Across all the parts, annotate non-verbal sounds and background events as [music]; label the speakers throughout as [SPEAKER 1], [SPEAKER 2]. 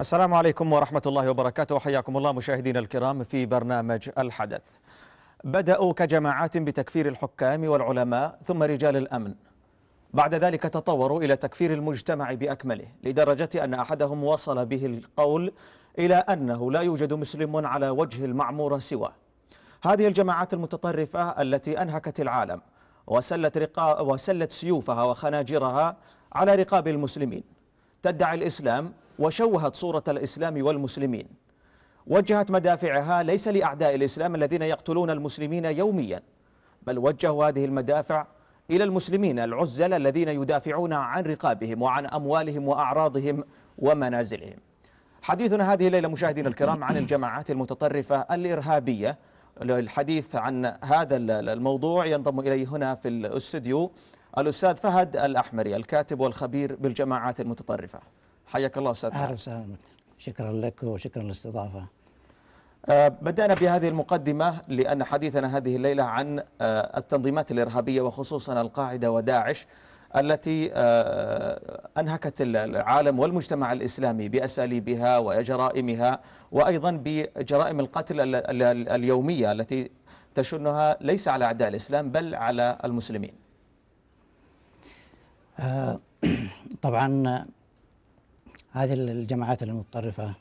[SPEAKER 1] السلام عليكم ورحمة الله وبركاته. وحياكم الله مشاهدينا الكرام في برنامج الحدث. بدأوا كجماعات بتكفير الحكام والعلماء ثم رجال الأمن. بعد ذلك تطوروا إلى تكفير المجتمع بأكمله لدرجة أن أحدهم وصل به القول إلى أنه لا يوجد مسلم على وجه المعمورة سواه. هذه الجماعات المتطرفة التي أنهكت العالم وسلت, رقا وسلت سيوفها وخناجرها على رقاب المسلمين. تدعي الإسلام وشوهت صورة الإسلام والمسلمين. وجهت مدافعها ليس لأعداء الإسلام الذين يقتلون المسلمين يوميا بل وجهوا هذه المدافع إلى المسلمين العزل الذين يدافعون عن رقابهم وعن أموالهم وأعراضهم ومنازلهم. حديثنا هذه الليلة مشاهدينا الكرام عن الجماعات المتطرفة الإرهابية. للحديث عن هذا الموضوع ينضم إلي هنا في الاستوديو الأستاذ فهد الأحمري الكاتب والخبير بالجماعات المتطرفة. حياك الله أستاذ
[SPEAKER 2] أهلا وسهلا شكرا لك وشكرا للاستضافة.
[SPEAKER 1] أه بدأنا بهذه المقدمة لأن حديثنا هذه الليلة عن أه التنظيمات الإرهابية وخصوصا القاعدة وداعش التي أه أنهكت العالم والمجتمع الإسلامي بأساليبها وجرائمها وأيضا بجرائم القتل اليومية التي تشنها ليس على أعداء الإسلام بل على المسلمين. [clears throat]
[SPEAKER 2] طبعا هذه الجماعات المتطرفة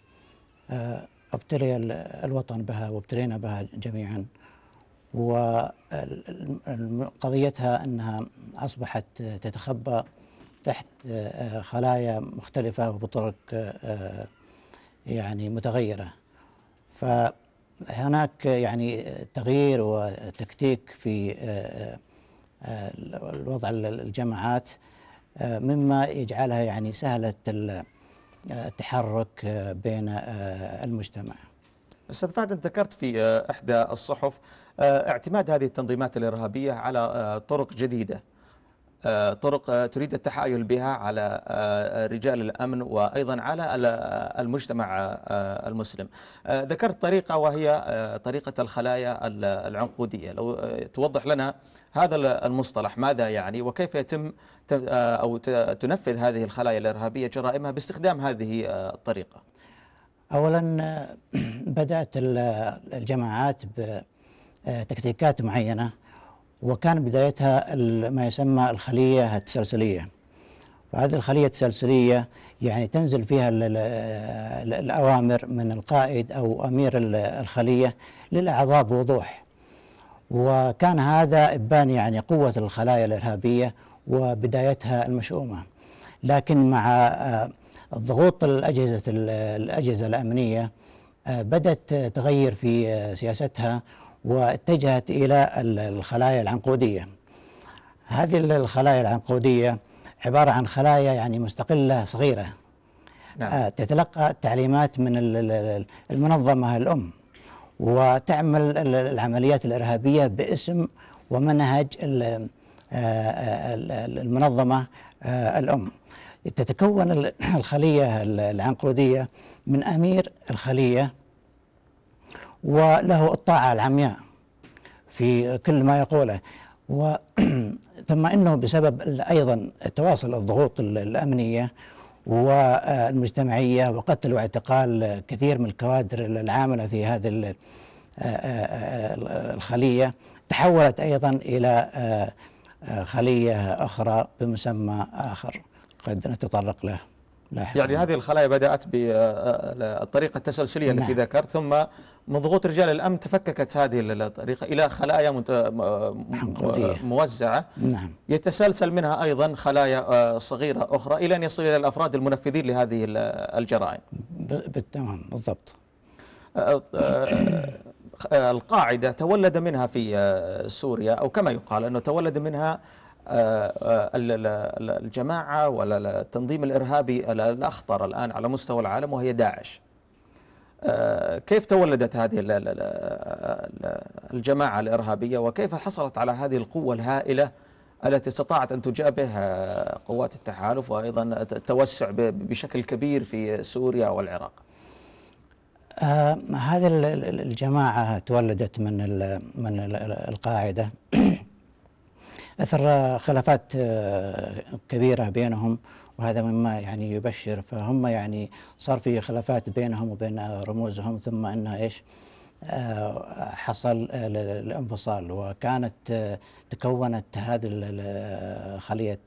[SPEAKER 2] أبتلي الوطن بها وأبتلينا بها جميعا. وقضيتها أنها أصبحت تتخبى تحت خلايا مختلفة وبطرق يعني متغيرة. فهناك يعني تغيير وتكتيك في الوضع الجماعات مما يجعلها يعني سهلة التحرك بين المجتمع.
[SPEAKER 1] أستاذ فهد أنت ذكرت في إحدى الصحف اعتماد هذه التنظيمات الإرهابية على طرق جديدة. طرق تريد التحايل بها على رجال الأمن وأيضا على المجتمع المسلم. ذكرت طريقة وهي طريقة الخلايا العنقودية. لو توضح لنا هذا المصطلح ماذا يعني وكيف يتم أو تنفذ هذه الخلايا الإرهابية جرائمها باستخدام هذه الطريقة؟
[SPEAKER 2] أولا [clears throat] بدأت الجماعات بتكتيكات معينة. وكان بدايتها ما يسمى الخلية التسلسلية. وهذه الخلية التسلسلية يعني تنزل فيها الأوامر من القائد أو أمير الخلية للأعضاء بوضوح. وكان هذا إبان يعني قوة الخلايا الإرهابية وبدايتها المشؤومة. لكن مع الضغوط الأجهزة الأجهزة الأمنية بدأت تغير في سياستها واتجهت إلى الخلايا العنقودية. هذه الخلايا العنقودية عبارة عن خلايا يعني مستقلة صغيرة. نعم. تتلقى التعليمات من المنظمة الأم وتعمل العمليات الإرهابية باسم ومنهج المنظمة الأم. تتكون الخلية العنقودية من أمير الخلية وله الطاعة العمياء في كل ما يقوله. و [clears throat] ثم إنه بسبب أيضا تواصل الضغوط الأمنية والمجتمعية وقتل واعتقال كثير من الكوادر العاملة في هذه الخلية تحولت أيضا إلى خلية أخرى بمسمى آخر قد نتطرق له.
[SPEAKER 1] لاحقا يعني هذه الخلايا بدأت بالطريقة التسلسلية نعم. التي ذكرت ثم من ضغوط رجال الأمن تفككت هذه الطريقة إلى خلايا موزعة.
[SPEAKER 2] نعم.
[SPEAKER 1] يتسلسل منها أيضا خلايا صغيرة أخرى إلى أن يصل إلى الأفراد المنفذين لهذه الجرائم.
[SPEAKER 2] بالتمام بالضبط.
[SPEAKER 1] القاعدة تولد منها في سوريا أو كما يقال أنه تولد منها الجماعة ولا التنظيم الإرهابي الأخطر الآن على مستوى العالم وهي داعش. كيف تولدت هذه الجماعة الإرهابية وكيف حصلت على هذه القوة الهائلة التي استطاعت أن تجابه قوات التحالف وأيضا التوسع بشكل كبير في سوريا والعراق؟
[SPEAKER 2] آه هذه الجماعة تولدت من من القاعدة. [clears throat] أثر خلافات آه، كبيرة بينهم وهذا مما يعني يبشر. فهم يعني صار في خلافات بينهم وبين رموزهم ثم انها إيش؟ آه، حصل الانفصال. وكانت آه، تكونت هذه خلية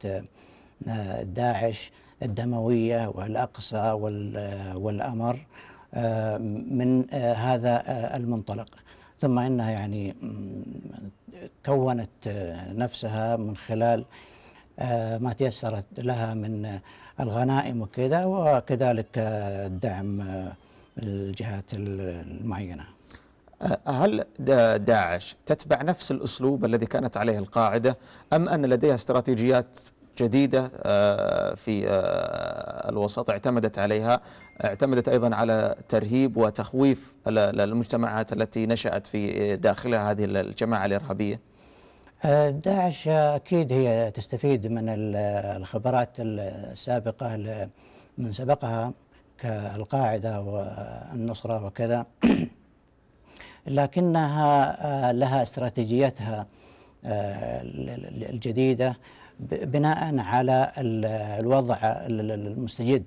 [SPEAKER 2] داعش الدموية والأقصى والأمر من هذا المنطلق. ثم إنها يعني كونت نفسها من خلال آه، ما تيسرت لها من الغنائم وكذا وكذلك الدعم آه، الجهات المعينة.
[SPEAKER 1] آه، هل داعش تتبع نفس الأسلوب الذي كانت عليه القاعدة أم أن لديها استراتيجيات جديدة آه، في آه، الوسط اعتمدت عليها اعتمدت أيضا على ترهيب وتخويف المجتمعات التي نشأت في داخلها هذه الجماعة الإرهابية
[SPEAKER 2] آه، داعش أكيد هي تستفيد من الخبرات السابقة من سبقها كالقاعدة والنصرة وكذا. [clears throat] لكنها لها استراتيجيتها الجديدة بناء على الوضع المستجد.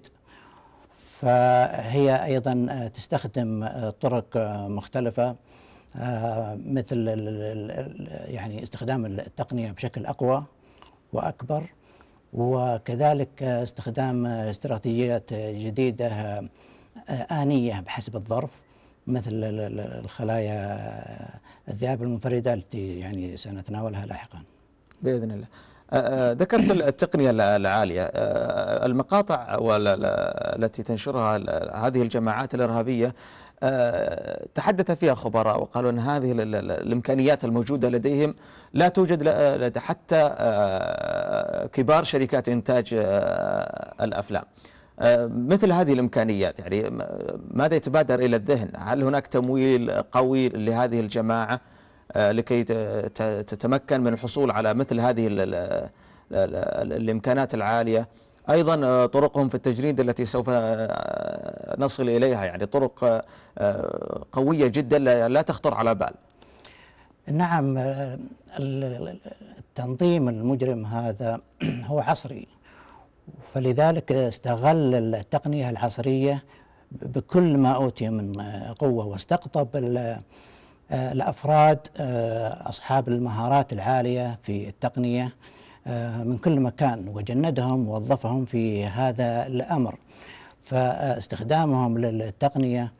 [SPEAKER 2] فهي أيضا تستخدم طرق مختلفة. مثل يعني استخدام التقنية بشكل أقوى وأكبر وكذلك استخدام استراتيجيات جديدة آنية بحسب الظرف مثل الخلايا الذئاب المنفردة التي يعني سنتناولها لاحقا.
[SPEAKER 1] بإذن الله. آه، آه، ذكرت التقنية العالية. آه، المقاطع التي تنشرها هذه الجماعات الإرهابية تحدث فيها خبراء وقالوا أن هذه الإمكانيات الموجودة لديهم لا توجد لدى حتى كبار شركات إنتاج الأفلام. مثل هذه الإمكانيات يعني ماذا يتبادر إلى الذهن؟ هل هناك تمويل قوي لهذه الجماعة آه، لكي تتمكن من الحصول على مثل هذه الإمكانات العالية؟ أيضا آه، طرقهم في التجريد التي سوف آه، نصل إليها. يعني طرق قوية جدا لا تخطر على بال.
[SPEAKER 2] نعم التنظيم المجرم هذا [clears throat] هو عصري. فلذلك استغل التقنية العصرية بكل ما أوتي من قوة واستقطب آه، الأفراد آه، أصحاب المهارات العالية في التقنية. آه، من كل مكان وجندهم ووظفهم في هذا الأمر. فاستخدامهم للتقنية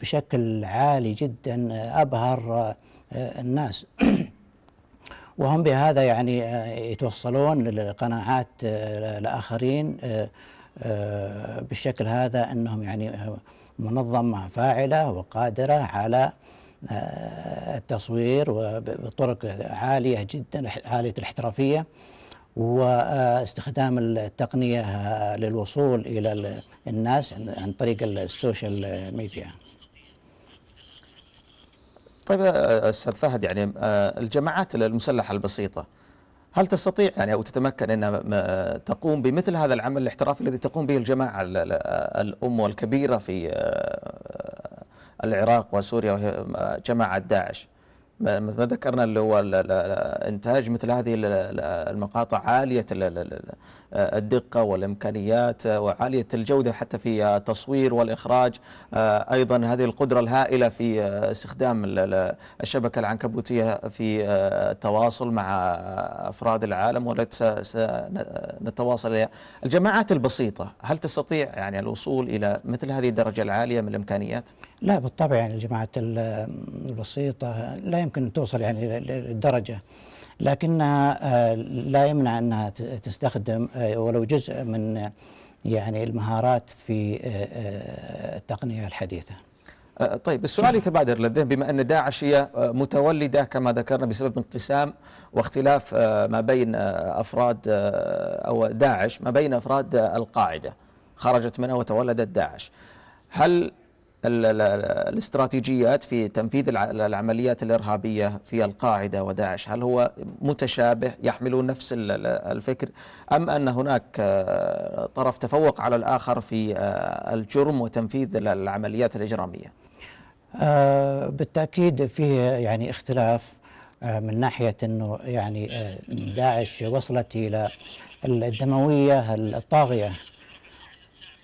[SPEAKER 2] بشكل عالي جدا أبهر الناس. [clears throat] وهم بهذا يعني يتوصلون لقناعات الآخرين بالشكل هذا أنهم يعني منظمة فاعلة وقادرة على آه، التصوير وبطرق عالية جدا عالية الاحترافية واستخدام التقنية للوصول إلى الناس عن طريق السوشيال ميديا.
[SPEAKER 1] طيب أستاذ فهد يعني آه، الجماعات المسلحة البسيطة هل تستطيع يعني أو تتمكن ان تقوم بمثل هذا العمل الاحترافي الذي تقوم به الجماعة الأم والكبيرة في آه، العراق وسوريا وهي جماعة داعش ما ذكرنا اللي هو انتاج مثل هذه المقاطع عالية الدقة والإمكانيات وعالية الجودة حتى في التصوير والإخراج أيضا هذه القدرة الهائلة في استخدام الشبكة العنكبوتية في التواصل مع أفراد العالم والتي سنتواصل إليها. الجماعات البسيطة هل تستطيع يعني الوصول إلى مثل هذه الدرجة العالية من الإمكانيات؟
[SPEAKER 2] لا بالطبع يعني الجماعات البسيطه لا يمكن أن توصل يعني للدرجة. لكنها آه، لا يمنع أنها تستخدم آه، ولو جزء من يعني المهارات في آه، التقنية الحديثة.
[SPEAKER 1] طيب السؤال يتبادر للذهن بما أن داعش هي متولدة كما ذكرنا بسبب انقسام واختلاف ما بين أفراد أو داعش ما بين أفراد القاعدة خرجت منها وتولدت داعش. هل الاستراتيجيات في تنفيذ العمليات الإرهابية في القاعدة وداعش. هل هو متشابه يحملون نفس الفكر أم أن هناك آه، طرف تفوق على الآخر في آه، الجرم وتنفيذ العمليات الإجرامية؟
[SPEAKER 2] آه، بالتأكيد فيه يعني اختلاف من ناحية إنه يعني داعش وصلت إلى الدموية الطاغية.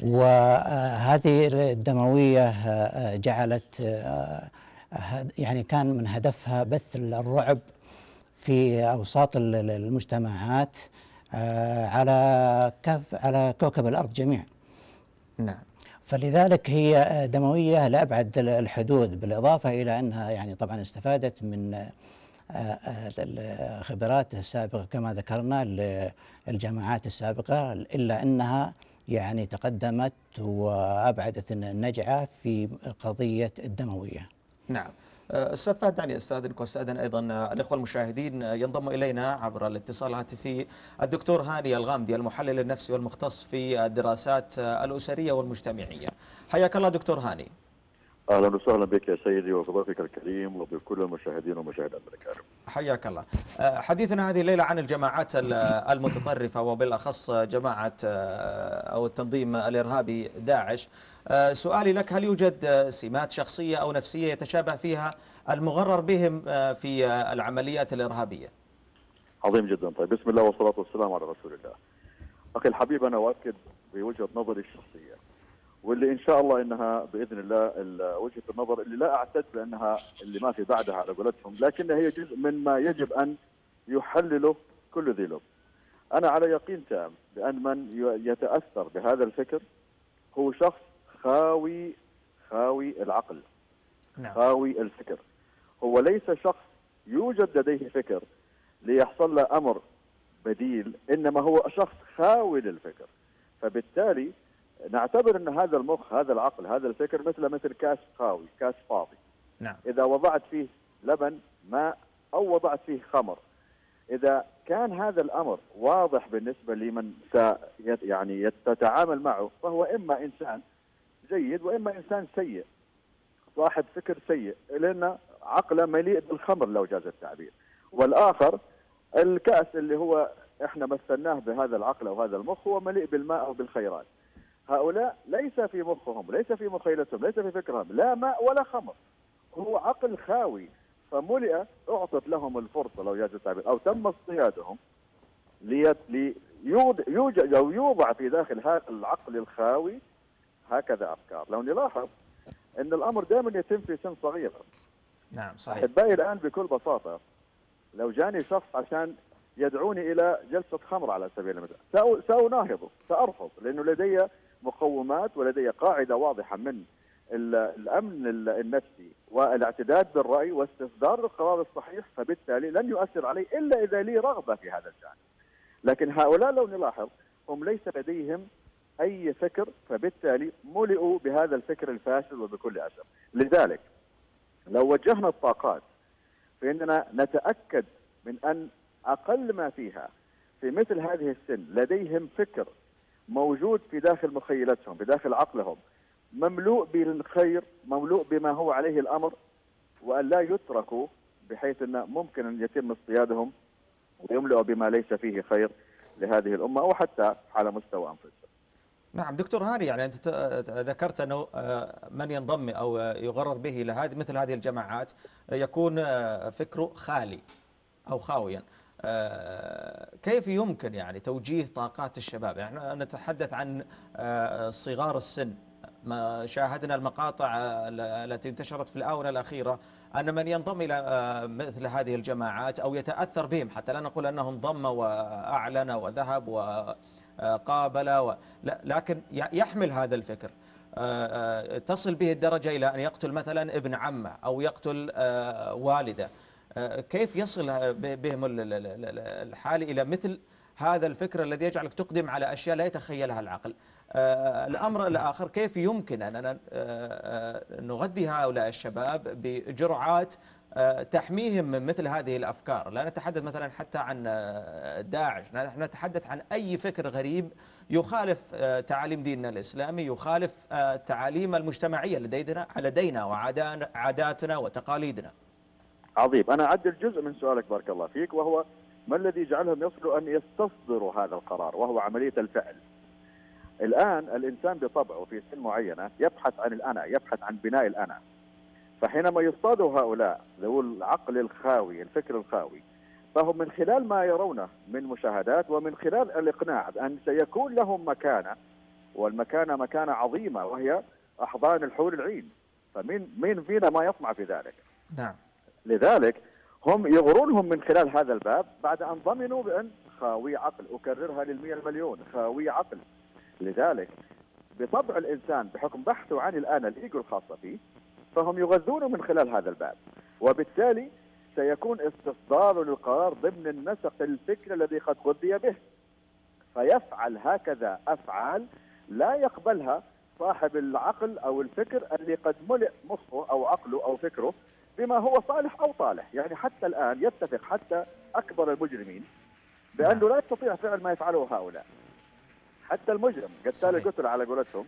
[SPEAKER 2] وهذه الدموية جعلت يعني كان من هدفها بث الرعب في أوساط المجتمعات على كف على كوكب الأرض جميعا. نعم. فلذلك هي دموية لابعد الحدود بالإضافة إلى أنها يعني طبعا استفادت من الخبرات السابقة كما ذكرنا للجماعات السابقة إلا أنها يعني تقدمت وأبعدت النجعة في قضية الدموية.
[SPEAKER 1] نعم. أستاذ فهد دعني أستاذنك واستاذن أيضا الإخوة المشاهدين ينضم إلينا عبر الاتصال الهاتفي الدكتور هاني الغامدي المحلل النفسي والمختص في الدراسات الأسرية والمجتمعية. حياك الله دكتور هاني.
[SPEAKER 3] أهلا وسهلا بك يا سيدي وبضيفك الكريم وبكل المشاهدين ومشاهدات الكرام.
[SPEAKER 1] حياك الله. حديثنا هذه الليلة عن الجماعات [laughs] المتطرفة وبالأخص جماعة أو التنظيم الإرهابي داعش. سؤالي لك هل يوجد سمات شخصية أو نفسية يتشابه فيها المغرر بهم في العمليات الإرهابية؟
[SPEAKER 3] عظيم جدا طيب بسم الله والصلاة والسلام على رسول الله. أخي الحبيب أنا أؤكد بوجهة نظري الشخصية. واللي إن شاء الله إنها بإذن الله وجهة النظر اللي لا أعتد بأنها اللي ما في بعدها على قولتهم لكنها هي جزء من ما يجب أن يحلله كل ذي لب. أنا على يقين تام بأن من يتأثر بهذا الفكر هو شخص خاوي خاوي العقل نعم. خاوي الفكر هو ليس شخص يوجد لديه فكر ليحصل له أمر بديل إنما هو شخص خاوي للفكر فبالتالي نعتبر إن هذا المخ هذا العقل هذا الفكر مثل مثل كاس خاوي كاس فاضي. نعم. إذا وضعت فيه لبن ماء أو وضعت فيه خمر. إذا كان هذا الأمر واضح بالنسبة لمن يعني تتعامل معه فهو إما إنسان جيد وإما إنسان سيء. صاحب فكر سيء لأن عقله مليء بالخمر لو جاز التعبير. والآخر الكاس اللي هو إحنا مثلناه بهذا العقل أو هذا المخ هو مليء بالماء أو بالخيرات. هؤلاء ليس في مخهم ليس في مخيلتهم ليس في فكرهم لا ماء ولا خمر. هو عقل خاوي فملئ أعطت لهم الفرصة لو جاز التعبير أو تم اصطيادهم ليوجد أو يوضع في داخل هذا العقل الخاوي هكذا أفكار. لو نلاحظ إن الأمر دائما يتم في سن صغيره
[SPEAKER 1] نعم صحيح.
[SPEAKER 3] أحبائي الآن بكل بساطة لو جاني شخص عشان يدعوني إلى جلسة خمر على سبيل المثال سأناهضه سأرفض لأنه لدي مقومات ولدي قاعدة واضحة من الأمن النفسي والاعتداد بالرأي واستصدار القرار الصحيح فبالتالي لن يؤثر علي إلا إذا لي رغبة في هذا الجانب. لكن هؤلاء لو نلاحظ هم ليس لديهم أي فكر فبالتالي ملئوا بهذا الفكر الفاشل وبكل اسف. لذلك لو وجهنا الطاقات فإننا نتأكد من أن أقل ما فيها في مثل هذه السن لديهم فكر موجود في داخل مخيلتهم بداخل عقلهم مملوء بالخير مملوء بما هو عليه الأمر وأن لا يتركوا بحيث انه ممكن أن يتم اصطيادهم ويملؤوا بما ليس فيه خير لهذه الأمة أو حتى على مستوى أنفسهم.
[SPEAKER 1] نعم دكتور هاني يعني أنت ذكرت أنه من ينضم أو يغرر به إلى مثل هذه الجماعات يكون فكره خالي أو خاويا. كيف يمكن يعني توجيه طاقات الشباب؟ يعني نتحدث عن صغار السن. ما شاهدنا المقاطع التي انتشرت في الآونة الأخيرة أن من ينضم إلى مثل هذه الجماعات أو يتأثر بهم حتى لا نقول أنه انضم وأعلن وذهب وقابل و... لكن يحمل هذا الفكر. تصل به الدرجة إلى أن يقتل مثلا ابن عمه أو يقتل والده. كيف يصل بهم الحال إلى مثل هذا الفكر الذي يجعلك تقدم على أشياء لا يتخيلها العقل؟ الأمر الآخر كيف يمكن أننا نغذي هؤلاء الشباب بجرعات تحميهم من مثل هذه الأفكار؟ لا نتحدث مثلا حتى عن داعش نحن نتحدث عن أي فكر غريب يخالف تعاليم ديننا الإسلامي يخالف التعاليم المجتمعية لدينا لدينا وعاداتنا وتقاليدنا.
[SPEAKER 3] عظيم. أنا أعدل جزء من سؤالك بارك الله فيك وهو ما الذي جعلهم يصلوا أن يستصدروا هذا القرار؟ وهو عملية الفعل. الآن الإنسان بطبعه في سن معينة يبحث عن الأنا يبحث عن بناء الأنا. فحينما يصطاد هؤلاء ذو العقل الخاوي الفكر الخاوي فهم من خلال ما يرونه من مشاهدات ومن خلال الإقناع أن سيكون لهم مكانة والمكانة مكانة عظيمة وهي أحضان الحور العين. فمين مين فينا ما يطمع في ذلك؟
[SPEAKER 1] نعم.
[SPEAKER 3] لذلك هم يغرونهم من خلال هذا الباب بعد أن ضمنوا بأن خاوي عقل أكررها للمئة المليون خاوي عقل. لذلك بطبع الإنسان بحكم بحثه عن الآن الإيجو الخاصة فيه فهم يغذونه من خلال هذا الباب. وبالتالي سيكون استصدار للقرار ضمن النسق الفكر الذي قد غذي به. فيفعل هكذا أفعال لا يقبلها صاحب العقل أو الفكر اللي قد ملئ مخه أو عقله أو فكره بما هو صالح أو طالح. يعني حتى الآن يتفق حتى أكبر المجرمين بأنه لا يستطيع فعل ما يفعله هؤلاء. حتى المجرم قتال. القتل على قولتهم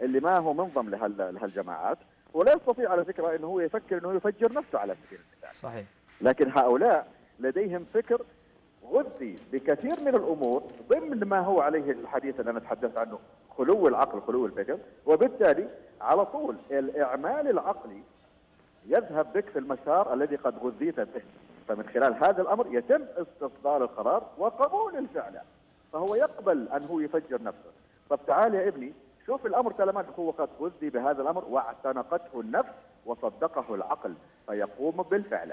[SPEAKER 3] اللي ما هو منضم لهال- لهالجماعات ولا يستطيع على فكرة أنه هو يفكر أنه يفجر نفسه على سبيل المثال.
[SPEAKER 1] صحيح.
[SPEAKER 3] لكن هؤلاء لديهم فكر غذي بكثير من الأمور ضمن ما هو عليه الحديث اللي أنا تحدثت عنه خلو العقل خلو الفكر وبالتالي على طول الإعمال العقلي يذهب بك في المسار الذي قد غذيت به. فمن خلال هذا الأمر يتم استصدار القرار وقبول الفعل. فهو يقبل أن هو يفجر نفسه. طب تعال يا ابني شوف الأمر كلمات هو قد غذي بهذا الأمر واعتنقته النفس وصدقه العقل فيقوم بالفعل.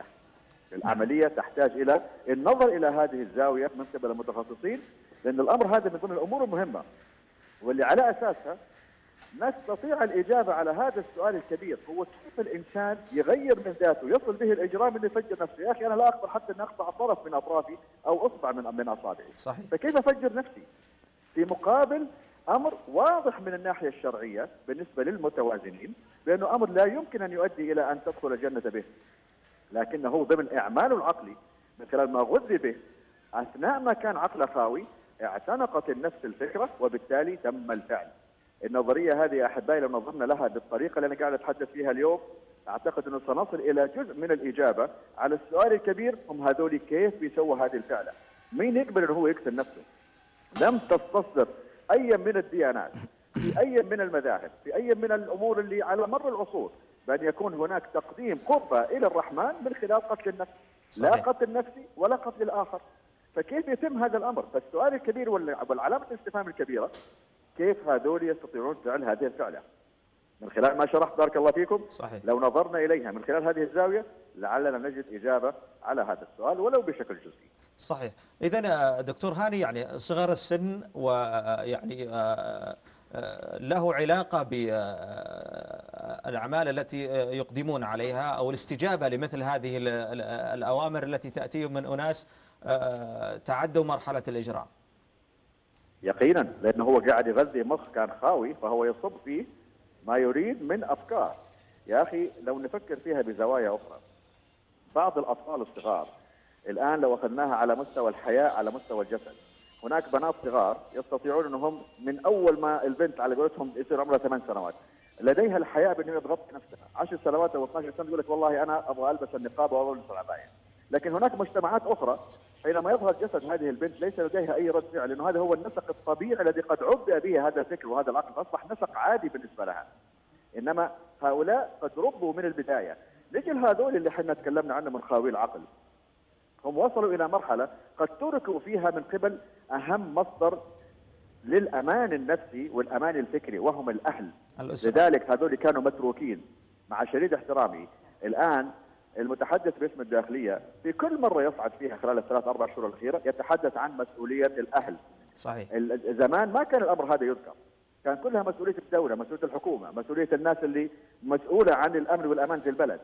[SPEAKER 3] العملية تحتاج إلى النظر إلى هذه الزاوية من قبل المتخصصين لأن الأمر هذا من ضمن الأمور المهمة واللي على أساسها نستطيع الإجابة على هذا السؤال الكبير. هو كيف الإنسان يغير من ذاته يصل به الإجرام أنه يفجر نفسه؟ يا أخي أنا لا أقبل حتى أن أقطع طرف من أطرافي أو أصبع من من أصابعي.
[SPEAKER 1] صحيح.
[SPEAKER 3] فكيف أفجر نفسي؟ في مقابل أمر واضح من الناحية الشرعية بالنسبة للمتوازنين بأنه أمر لا يمكن أن يؤدي إلى أن تدخل الجنة به. لكنه ضمن إعماله العقلي من خلال ما غذي به أثناء ما كان عقله خاوي اعتنقت النفس الفكرة وبالتالي تم الفعل. النظرية هذه أحبائي لو نظرنا لها بالطريقة اللي أنا قاعد أتحدث فيها اليوم أعتقد أنه سنصل إلى جزء من الإجابة على السؤال الكبير هم هذول كيف بيسووا هذه الفعلة؟ مين يقبل أنه هو يقتل نفسه؟ لم تستصدر أي من الديانات في أي من المذاهب في أي من الأمور اللي على مر العصور بأن يكون هناك تقديم قربة إلى الرحمن من خلال قتل النفس. لا
[SPEAKER 1] صحيح.
[SPEAKER 3] قتل نفسي ولا قتل الآخر. فكيف يتم هذا الأمر؟ فالسؤال الكبير وال- والعلامة الاستفهام الكبيرة كيف هذول يستطيعون فعل هذه الفعلة؟ من خلال ما شرحت بارك الله فيكم.
[SPEAKER 1] صحيح.
[SPEAKER 3] لو نظرنا إليها من خلال هذه الزاوية لعلنا نجد إجابة على هذا السؤال ولو بشكل جزئي.
[SPEAKER 1] صحيح. إذا دكتور هاني يعني صغر السن ويعني له علاقة بالأعمال التي يقدمون عليها أو الاستجابة لمثل هذه ال- ال- الأوامر التي تأتيهم من أناس آه، تعدوا مرحلة الإجرام.
[SPEAKER 3] يقينا لأنه هو قاعد يغذي مخ كان خاوي فهو يصب فيه ما يريد من أفكار. يا أخي لو نفكر فيها بزوايا أخرى بعض الأطفال الصغار الآن لو أخذناها على مستوى الحياة على مستوى الجسد هناك بنات صغار يستطيعون أنهم من أول ما البنت على قولتهم يصير عمرها ثمان سنوات لديها الحياء بانها تغطي نفسها. 10 سنوات أو 12 سنة تقول لك والله أنا أبغى ألبس النقاب أو البس العبايه لكن هناك مجتمعات أخرى حينما يظهر جسد هذه البنت ليس لديها أي رد فعل لأنه هذا هو النسق الطبيعي الذي قد عبئ به هذا الفكر وهذا العقل فأصبح نسق عادي بالنسبة لها. إنما هؤلاء قد ربوا من البداية. نجي لهذول اللي إحنا تكلمنا عنهم من خاوي العقل. هم وصلوا إلى مرحلة قد تركوا فيها من قبل أهم مصدر للأمان النفسي والأمان الفكري وهم الأهل.
[SPEAKER 1] الأسرة
[SPEAKER 3] لذلك هذول كانوا متروكين مع شديد احترامي الآن المتحدث باسم الداخلية في كل مرة يصعد فيها خلال الثلاث أربع شهور الأخيرة يتحدث عن مسؤولية الأهل.
[SPEAKER 1] صحيح.
[SPEAKER 3] زمان ما كان الأمر هذا يذكر. كان كلها مسؤولية الدولة مسؤولية الحكومة مسؤولية الناس اللي مسؤولة عن الأمن والأمان في البلد.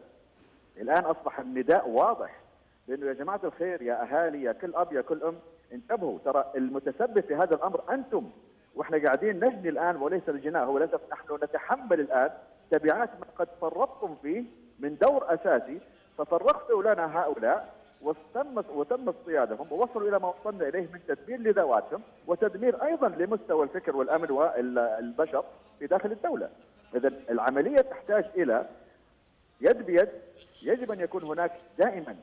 [SPEAKER 3] الآن أصبح النداء واضح لأنه يا جماعة الخير يا أهالي يا كل أب يا كل أم انتبهوا. ترى المتسبب في هذا الأمر أنتم. وإحنا قاعدين نجني الآن وليس الجناء هو للأسف نحن نتحمل الآن تبعات ما قد فرطتم فيه من دور أساسي ففرقتوا لنا هؤلاء وتم وتم اصطيادهم ووصلوا إلى ما وصلنا إليه من تدمير لذواتهم وتدمير أيضا لمستوى الفكر والامن والبشر في داخل الدولة. اذا العملية تحتاج إلى يد بيد يجب أن يكون هناك دائما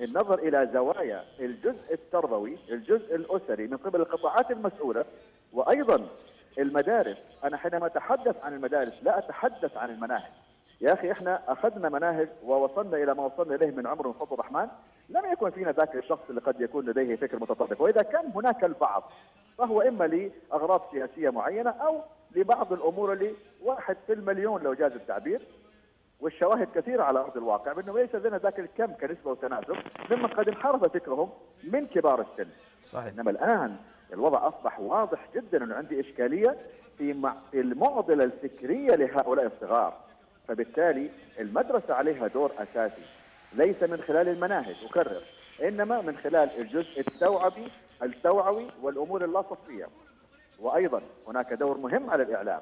[SPEAKER 3] النظر إلى زوايا الجزء التربوي، الجزء الأسري من قبل القطاعات المسؤولة وأيضا المدارس، أنا حينما أتحدث عن المدارس لا أتحدث عن المناهج. يا أخي إحنا أخذنا مناهج ووصلنا إلى ما وصلنا إليه من عمر بن فضل الرحمن. لم يكن فينا ذاك الشخص اللي قد يكون لديه فكر متطرف وإذا كان هناك البعض فهو إما لأغراض سياسية معينة أو لبعض الأمور اللي واحد في المليون لو جاز التعبير. والشواهد كثيرة على أرض الواقع بأنه ليس لدينا ذاك الكم كنسبة وتناسب ممن قد انحرف فكرهم من كبار السن.
[SPEAKER 1] صحيح.
[SPEAKER 3] إنما الآن الوضع أصبح واضح جدا انه عندي اشكاليه في المعضلة الفكرية لهؤلاء الصغار. فبالتالي المدرسة عليها دور أساسي ليس من خلال المناهج أكرر إنما من خلال الجزء التوعوي التوعوي والأمور اللاصقيه وأيضا هناك دور مهم على الإعلام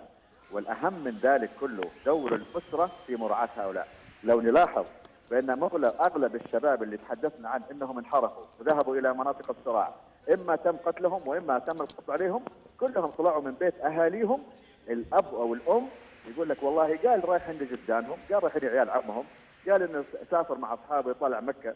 [SPEAKER 3] والأهم من ذلك كله دور الأسرة في مراعاة هؤلاء. لو نلاحظ مغلب أغلب الشباب اللي تحدثنا عن إنهم انحرفوا وذهبوا إلى مناطق الصراع إما تم قتلهم وإما تم القبض عليهم كلهم طلعوا من بيت أهاليهم الأب أو الأم يقول لك والله قال رايح عند جدانهم قال رايح عيال عمهم قال إنه سافر مع أصحابه طلع مكة.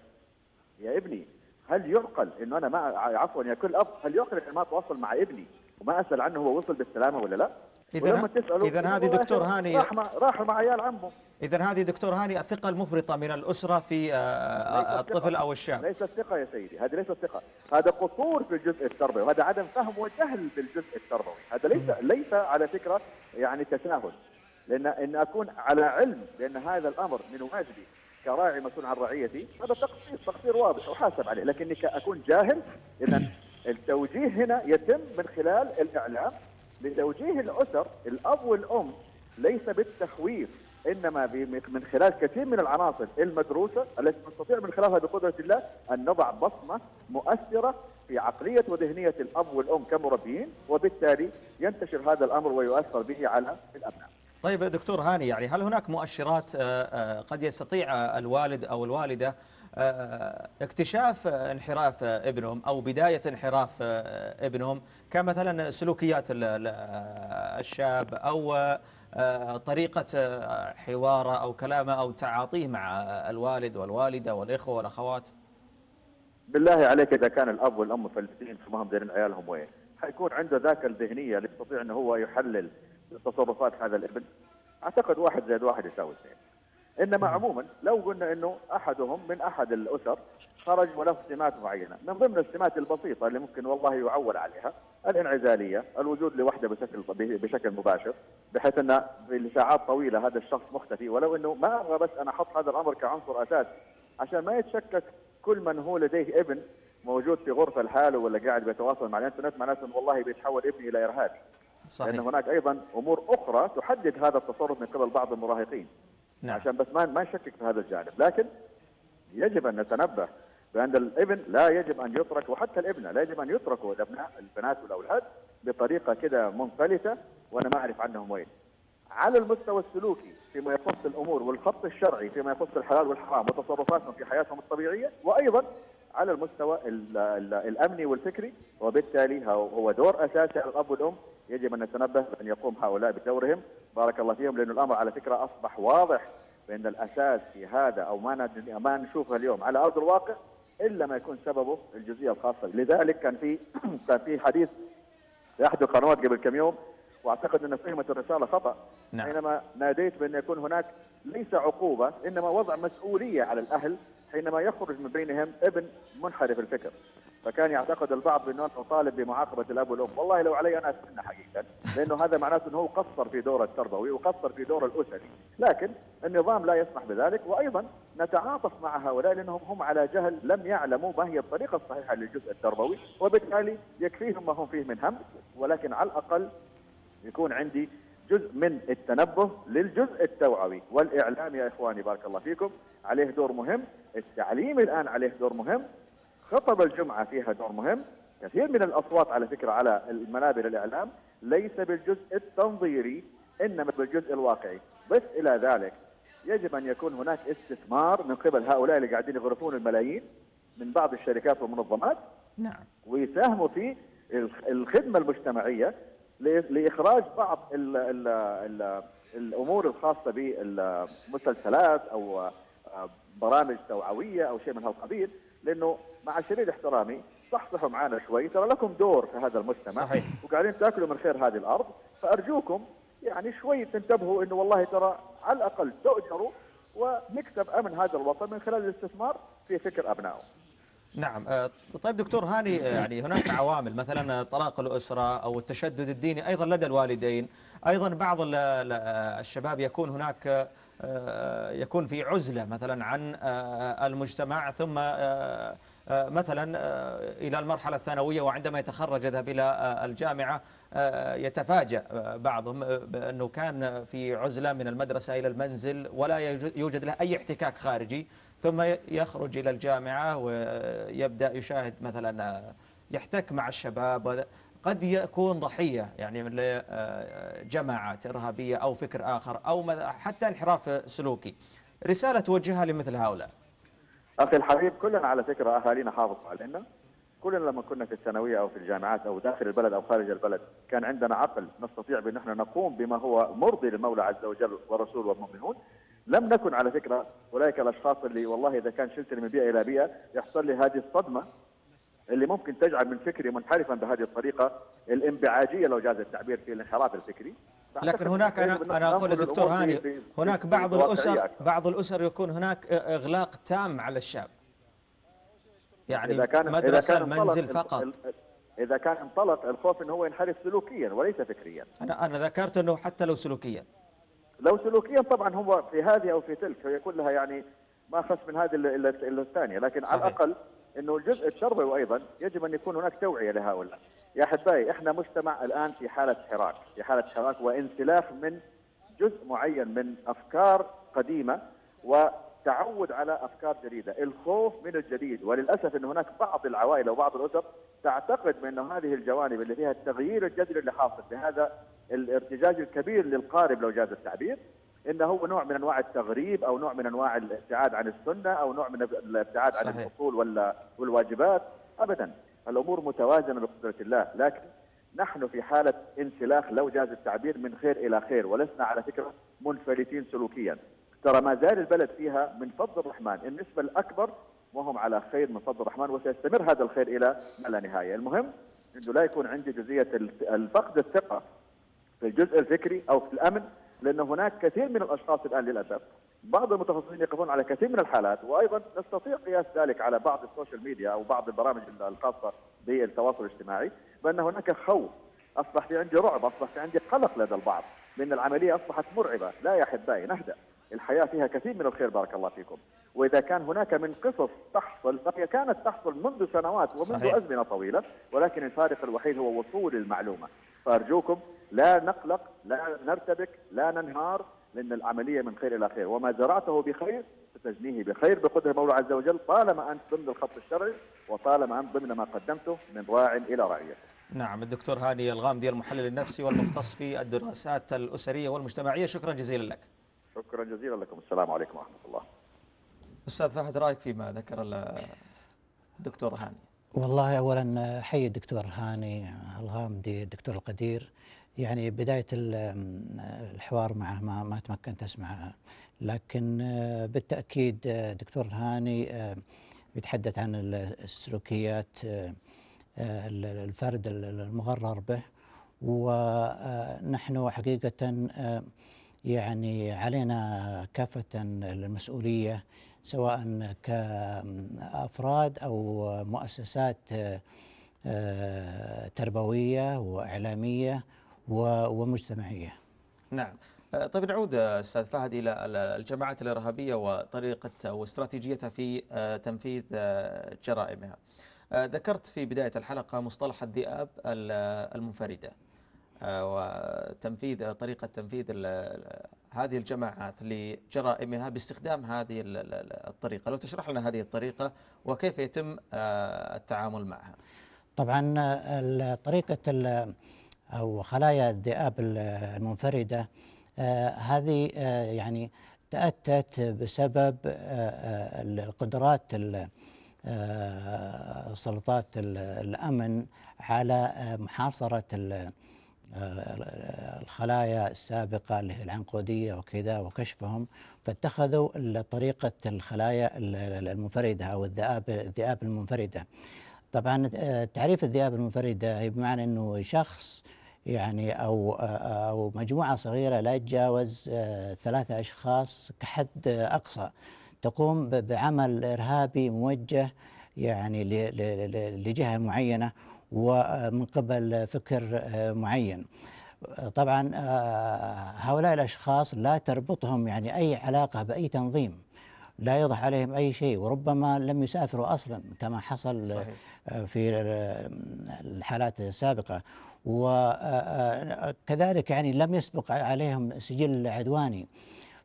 [SPEAKER 3] يا ابني هل يعقل إنه أنا ما عفوا يا كل أب هل يعقل اني ما اتواصل مع ابني وما أسأل عنه هو وصل بالسلامة ولا لا؟
[SPEAKER 1] إذن
[SPEAKER 3] يقول
[SPEAKER 1] هذه دكتور هاني-
[SPEAKER 3] راح مع راح مع عيال عمه
[SPEAKER 1] إذا هذه دكتور هاني الثقة المفرطة من الأسرة في آه،
[SPEAKER 3] ليست
[SPEAKER 1] الطفل. أو الشاب.
[SPEAKER 3] ليست ثقة يا سيدي هذه ليست ثقة. هذا قصور في الجزء التربوي وهذا عدم فهم وجهل بالجزء التربوي. هذا ليس ليس على فكرة يعني تساهل. لأن إن أكون على علم بأن هذا الأمر من واجبي كراعي مسؤول عن رعيتي هذا تقصير تقصير واضح احاسب عليه لكني اكون جاهل اذا التوجيه هنا يتم من خلال الإعلام لتوجيه الأسر الأب والأم ليس بالتخويف إنما من خلال كثير من العناصر المدروسة التي نستطيع من خلالها بقدرة الله أن نضع بصمة مؤثرة في عقلية وذهنية الأب والأم كمربيين وبالتالي ينتشر هذا الأمر ويؤثر به على الأبناء.
[SPEAKER 1] طيب دكتور هاني يعني هل هناك مؤشرات آه، آه، قد يستطيع الوالد أو الوالدة آه، اكتشاف انحراف ابنهم أو بداية انحراف ابنهم كمثلا سلوكيات ال- ال- الشاب أو طريقة حواره أو كلامه أو تعاطيه مع الوالد والوالدة والإخوة والأخوات
[SPEAKER 3] بالله عليك إذا كان الأب والأم مفلسين فما هم دارين عيالهم وين؟ حيكون عنده ذاك الذهنية اللي يستطيع إنه هو يحلل تصرفات هذا الابن أعتقد واحد زائد واحد يساوي اثنين. إنما عموما لو قلنا إنه أحدهم من أحد الأسر خرج وله سمات معينة، من ضمن السمات البسيطة اللي ممكن والله يعول عليها الانعزالية، الوجود لوحدة بشكل بشكل مباشر، بحيث إن لساعات طويلة هذا الشخص مختفي ولو إنه ما أبغى بس أنا أحط هذا الأمر كعنصر أساس عشان ما يتشكك كل من هو لديه ابن موجود في غرفة لحاله ولا قاعد بيتواصل مع الإنترنت معناته والله بيتحول ابني إلى إرهابي. لأن
[SPEAKER 1] صحيح
[SPEAKER 3] هناك أيضا أمور أخرى تحدد هذا التصرف من قبل بعض المراهقين.
[SPEAKER 1] نعم
[SPEAKER 3] عشان بس ما ما نشكك في هذا الجانب، لكن يجب أن نتنبه بأن الابن لا يجب أن يترك وحتى الابنة لا يجب أن يتركوا الأبناء البنات والأولاد بطريقة كده منفلتة وأنا ما أعرف عنهم وين. على المستوى السلوكي فيما يخص الأمور والخط الشرعي فيما يخص الحلال والحرام وتصرفاتهم في حياتهم الطبيعية وأيضا على المستوى ال ال الأمني والفكري وبالتالي هو هو دور أساسي على الأب والأم يجب أن نتنبه ان يقوم هؤلاء بدورهم. بارك الله فيهم لأن الأمر على فكرة أصبح واضح بأن الأساس في هذا أو ما ما نشوفه اليوم على أرض الواقع إلا ما يكون سببه الجزئية الخاصة. لذلك كان في [clears throat] كان في حديث في احد القنوات قبل كم يوم وأعتقد أن فهمت الرسالة خطأ.
[SPEAKER 1] نعم.
[SPEAKER 3] حينما ناديت بأن يكون هناك ليس عقوبة إنما وضع مسؤولية على الأهل حينما يخرج من بينهم ابن منحرف الفكر. فكان يعتقد البعض بأنه أنا اطالب بمعاقبة الأب والأم، والله لو علي أنا اتمنى حقيقة لأنه هذا معناته أنه هو قصر في دوره التربوي وقصر في دوره الأسري، لكن النظام لا يسمح بذلك وأيضا نتعاطف مع هؤلاء لأنهم هم على جهل لم يعلموا ما هي الطريقة الصحيحة للجزء التربوي وبالتالي يكفيهم ما هم فيه من هم ولكن على الأقل يكون عندي جزء من التنبه للجزء التوعوي. والإعلام يا إخواني بارك الله فيكم عليه دور مهم، التعليم الآن عليه دور مهم، خطب الجمعة فيها دور مهم، كثير من الأصوات على فكرة على المنابر الإعلام ليس بالجزء التنظيري إنما بالجزء الواقعي، ضف إلى ذلك يجب أن يكون هناك استثمار من قبل هؤلاء اللي قاعدين يغرفون الملايين من بعض الشركات والمنظمات.
[SPEAKER 1] نعم.
[SPEAKER 3] ويساهموا في الخ- الخدمة المجتمعية ل- لإخراج بعض ال ال ال الأمور الخاصة بالمسلسلات أو آه، برامج توعوية أو شيء من هالقبيل. لأنه مع شديد احترامي صحصحوا معنا شوي ترى لكم دور في هذا المجتمع
[SPEAKER 1] صحيح.
[SPEAKER 3] وقاعدين تاكلوا من خير هذه الأرض فأرجوكم يعني شوي تنتبهوا إنه والله ترى على الأقل تؤجروا ونكسب أمن هذا الوطن من خلال الاستثمار في فكر أبنائه.
[SPEAKER 1] نعم آه، طيب دكتور هاني آه، يعني هناك عوامل مثلا طلاق الأسرة أو التشدد الديني أيضا لدى الوالدين أيضا بعض ال- ال- الشباب يكون هناك آه، يكون في عزلة مثلا عن آه، المجتمع ثم آه، آه، مثلا آه، إلى المرحلة الثانوية وعندما يتخرج يذهب إلى آه، الجامعة آه، يتفاجأ آه، بعضهم آه، بأنه كان في عزلة من المدرسة إلى المنزل ولا يوجد له أي احتكاك خارجي ثم يخرج إلى الجامعة ويبدأ يشاهد مثلا يحتك مع الشباب. قد يكون ضحية يعني من جماعات إرهابية أو فكر آخر أو حتى انحراف سلوكي. رسالة توجهها لمثل هؤلاء.
[SPEAKER 3] أخي الحبيب كلنا على فكرة أهالينا حافظوا علينا. كلنا لما كنا في الثانوية أو في الجامعات أو داخل البلد أو خارج البلد كان عندنا عقل نستطيع بأن إحنا نقوم بما هو مرضي للمولى عز وجل والرسول والمؤمنون. لم نكن على فكرة أولئك الأشخاص اللي والله إذا كان شلتني من بيئة إلى بيئة يحصل لي هذه الصدمة. اللي ممكن تجعل من فكري منحرفا بهذه الطريقة الانبعاجية لو جاز التعبير في الانحراف الفكري.
[SPEAKER 1] لكن هناك أنا أنا
[SPEAKER 3] أقول
[SPEAKER 1] دكتور هاني هناك بعض الاسر. بعض الأسر يكون هناك إغلاق تام على الشاب يعني مدرسة
[SPEAKER 3] انطلق
[SPEAKER 1] المنزل
[SPEAKER 3] ال-
[SPEAKER 1] فقط.
[SPEAKER 3] إذا كان انطلق الخوف إنه هو ينحرف سلوكيا وليس فكريا.
[SPEAKER 1] أنا أنا ذكرت إنه حتى لو سلوكيا.
[SPEAKER 3] لو سلوكيا طبعا هو في هذه أو في تلك هي كلها يعني ما خص من هذه الا الثانية. لكن
[SPEAKER 1] صحيح.
[SPEAKER 3] على الأقل إنه الجزء التربوي أيضا يجب أن يكون هناك توعية لهؤلاء. يا أحبائي إحنا مجتمع الآن في حالة حراك، في حالة حراك وانسلاخ من جزء معين من أفكار قديمة وتعود على أفكار جديدة، الخوف من الجديد وللأسف إن هناك بعض العوائل أو بعض الأسر تعتقد بأن هذه الجوانب اللي فيها التغيير الجذري اللي حاصل بهذا الارتجاج الكبير للقارب لو جاز التعبير إنه هو نوع من أنواع التغريب أو نوع من أنواع الابتعاد عن السنة أو نوع من الابتعاد عن
[SPEAKER 1] صحيح.
[SPEAKER 3] الأصول ولا والواجبات. ابدا. الأمور متوازنة بقدرة الله. لكن نحن في حالة انسلاخ لو جاز التعبير من خير إلى خير ولسنا على فكرة منفلتين سلوكيا. ترى ما زال البلد فيها من فضل الرحمن. النسبة الأكبر وهم على خير من فضل الرحمن وسيستمر هذا الخير إلى ما لا نهاية. المهم إنه لا يكون عندي جزئية الفقد الثقة في الجزء الفكري أو في الأمن لأن هناك كثير من الأشخاص الآن للأسف بعض المتخصصين يقفون على كثير من الحالات وأيضا نستطيع قياس ذلك على بعض ال social media أو بعض البرامج الخاصة بالتواصل الاجتماعي بأن هناك خوف. أصبح في عندي رعب أصبح في عندي قلق لدى البعض لأن العملية أصبحت مرعبة لا يا احبائي نهدأ. الحياة فيها كثير من الخير بارك الله فيكم. وإذا كان هناك من قصص تحصل فهي كانت تحصل منذ سنوات ومنذ
[SPEAKER 1] صحيح.
[SPEAKER 3] أزمنة طويلة ولكن الفارق الوحيد هو وصول المعلومة. فأرجوكم لا نقلق لا نرتبك لا ننهار لأن العملية من خير إلى خير. وما زرعته بخير ستجنيه بخير. بقدر المولى عز وجل طالما أنت ضمن الخط الشرعي وطالما أنت ضمن ما قدمته من راع إلى رعية.
[SPEAKER 1] نعم الدكتور هاني الغامدي المحلل النفسي والمختص في الدراسات الأسرية والمجتمعية. شكرا جزيلا لك.
[SPEAKER 3] شكرا جزيلا لكم. السلام عليكم ورحمة الله.
[SPEAKER 1] أستاذ فهد رأيك فيما ذكر ال- الدكتور هاني؟
[SPEAKER 2] والله اولا حي الدكتور هاني الغامدي الدكتور القدير. يعني بداية ال- الحوار معه ما ما تمكنت اسمعها لكن آه، بالتأكيد آه، دكتور هاني آه، بيتحدث عن السلوكيات الفرد المغرر به. ونحن حقيقة آه، يعني علينا كافة المسؤوليه سواء كأفراد أو مؤسسات آه، آه، تربويه واعلاميه و- ومجتمعية.
[SPEAKER 1] نعم آه، طيب نعود أستاذ فهد إلى ال- الجماعات الإرهابية وطريقة أو استراتيجيتها في آه، تنفيذ آه، جرائمها. ذكرت في بداية الحلقة مصطلح الذئاب ال- المنفردة وتنفيذ طريقة تنفيذ هذه الجماعات لجرائمها باستخدام هذه ال- ال- الطريقة، لو تشرح لنا هذه الطريقة وكيف يتم التعامل معها.
[SPEAKER 2] طبعا طريقة أو خلايا الذئاب ال- المنفردة آه، هذه آه، يعني تأتت بسبب آه، القدرات ال- سلطات ال- الأمن على آه، الخلايا السابقة اللي هي العنقودية وكذا وكشفهم فاتخذوا طريقة الخلايا ال- ال- المنفردة أو الذئاب الذئاب المنفردة. طبعا تعريف الذئاب المنفردة هي بمعنى إنه شخص يعني أو أو مجموعة صغيرة لا تتجاوز آه، ثلاثة أشخاص كحد أقصى تقوم بعمل إرهابي موجه يعني ل- ل- ل- لجهة معينة ومن قبل فكر آه، معين. طبعا آه، هؤلاء الأشخاص لا تربطهم يعني أي علاقة بأي تنظيم لا يوضح عليهم أي شيء وربما لم يسافروا أصلا كما حصل
[SPEAKER 1] صحيح.
[SPEAKER 2] في الحالات السابقة وكذلك يعني لم يسبق عليهم سجل عدواني.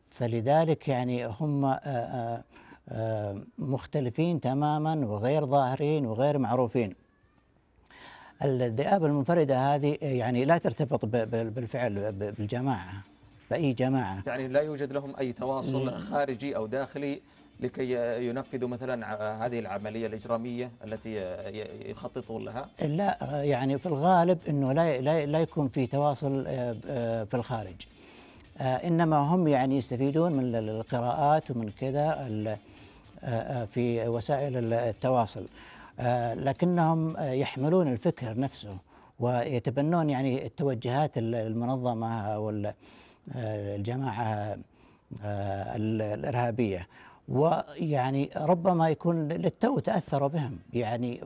[SPEAKER 2] فلذلك يعني هم آه، آه، آه، مختلفين تماما وغير ظاهرين وغير معروفين. الذئاب المنفردة هذه يعني لا ترتبط بالفعل بالجماعة بأي جماعة.
[SPEAKER 1] يعني لا يوجد لهم أي تواصل خارجي أو داخلي لكي ينفذوا مثلا هذه العملية الإجرامية التي يخططون لها؟
[SPEAKER 2] لا يعني في الغالب أنه لا, لا, لا يكون في تواصل آه، آه، في الخارج. آه، إنما هم يعني يستفيدون من ال- القراءات ومن كذا في وسائل ال- التواصل. لكنهم يحملون الفكر نفسه ويتبنون يعني التوجهات ال- المنظمة أو ال- الجماعة ال- الإرهابية. ويعني ربما يكون للتو تأثروا بهم. يعني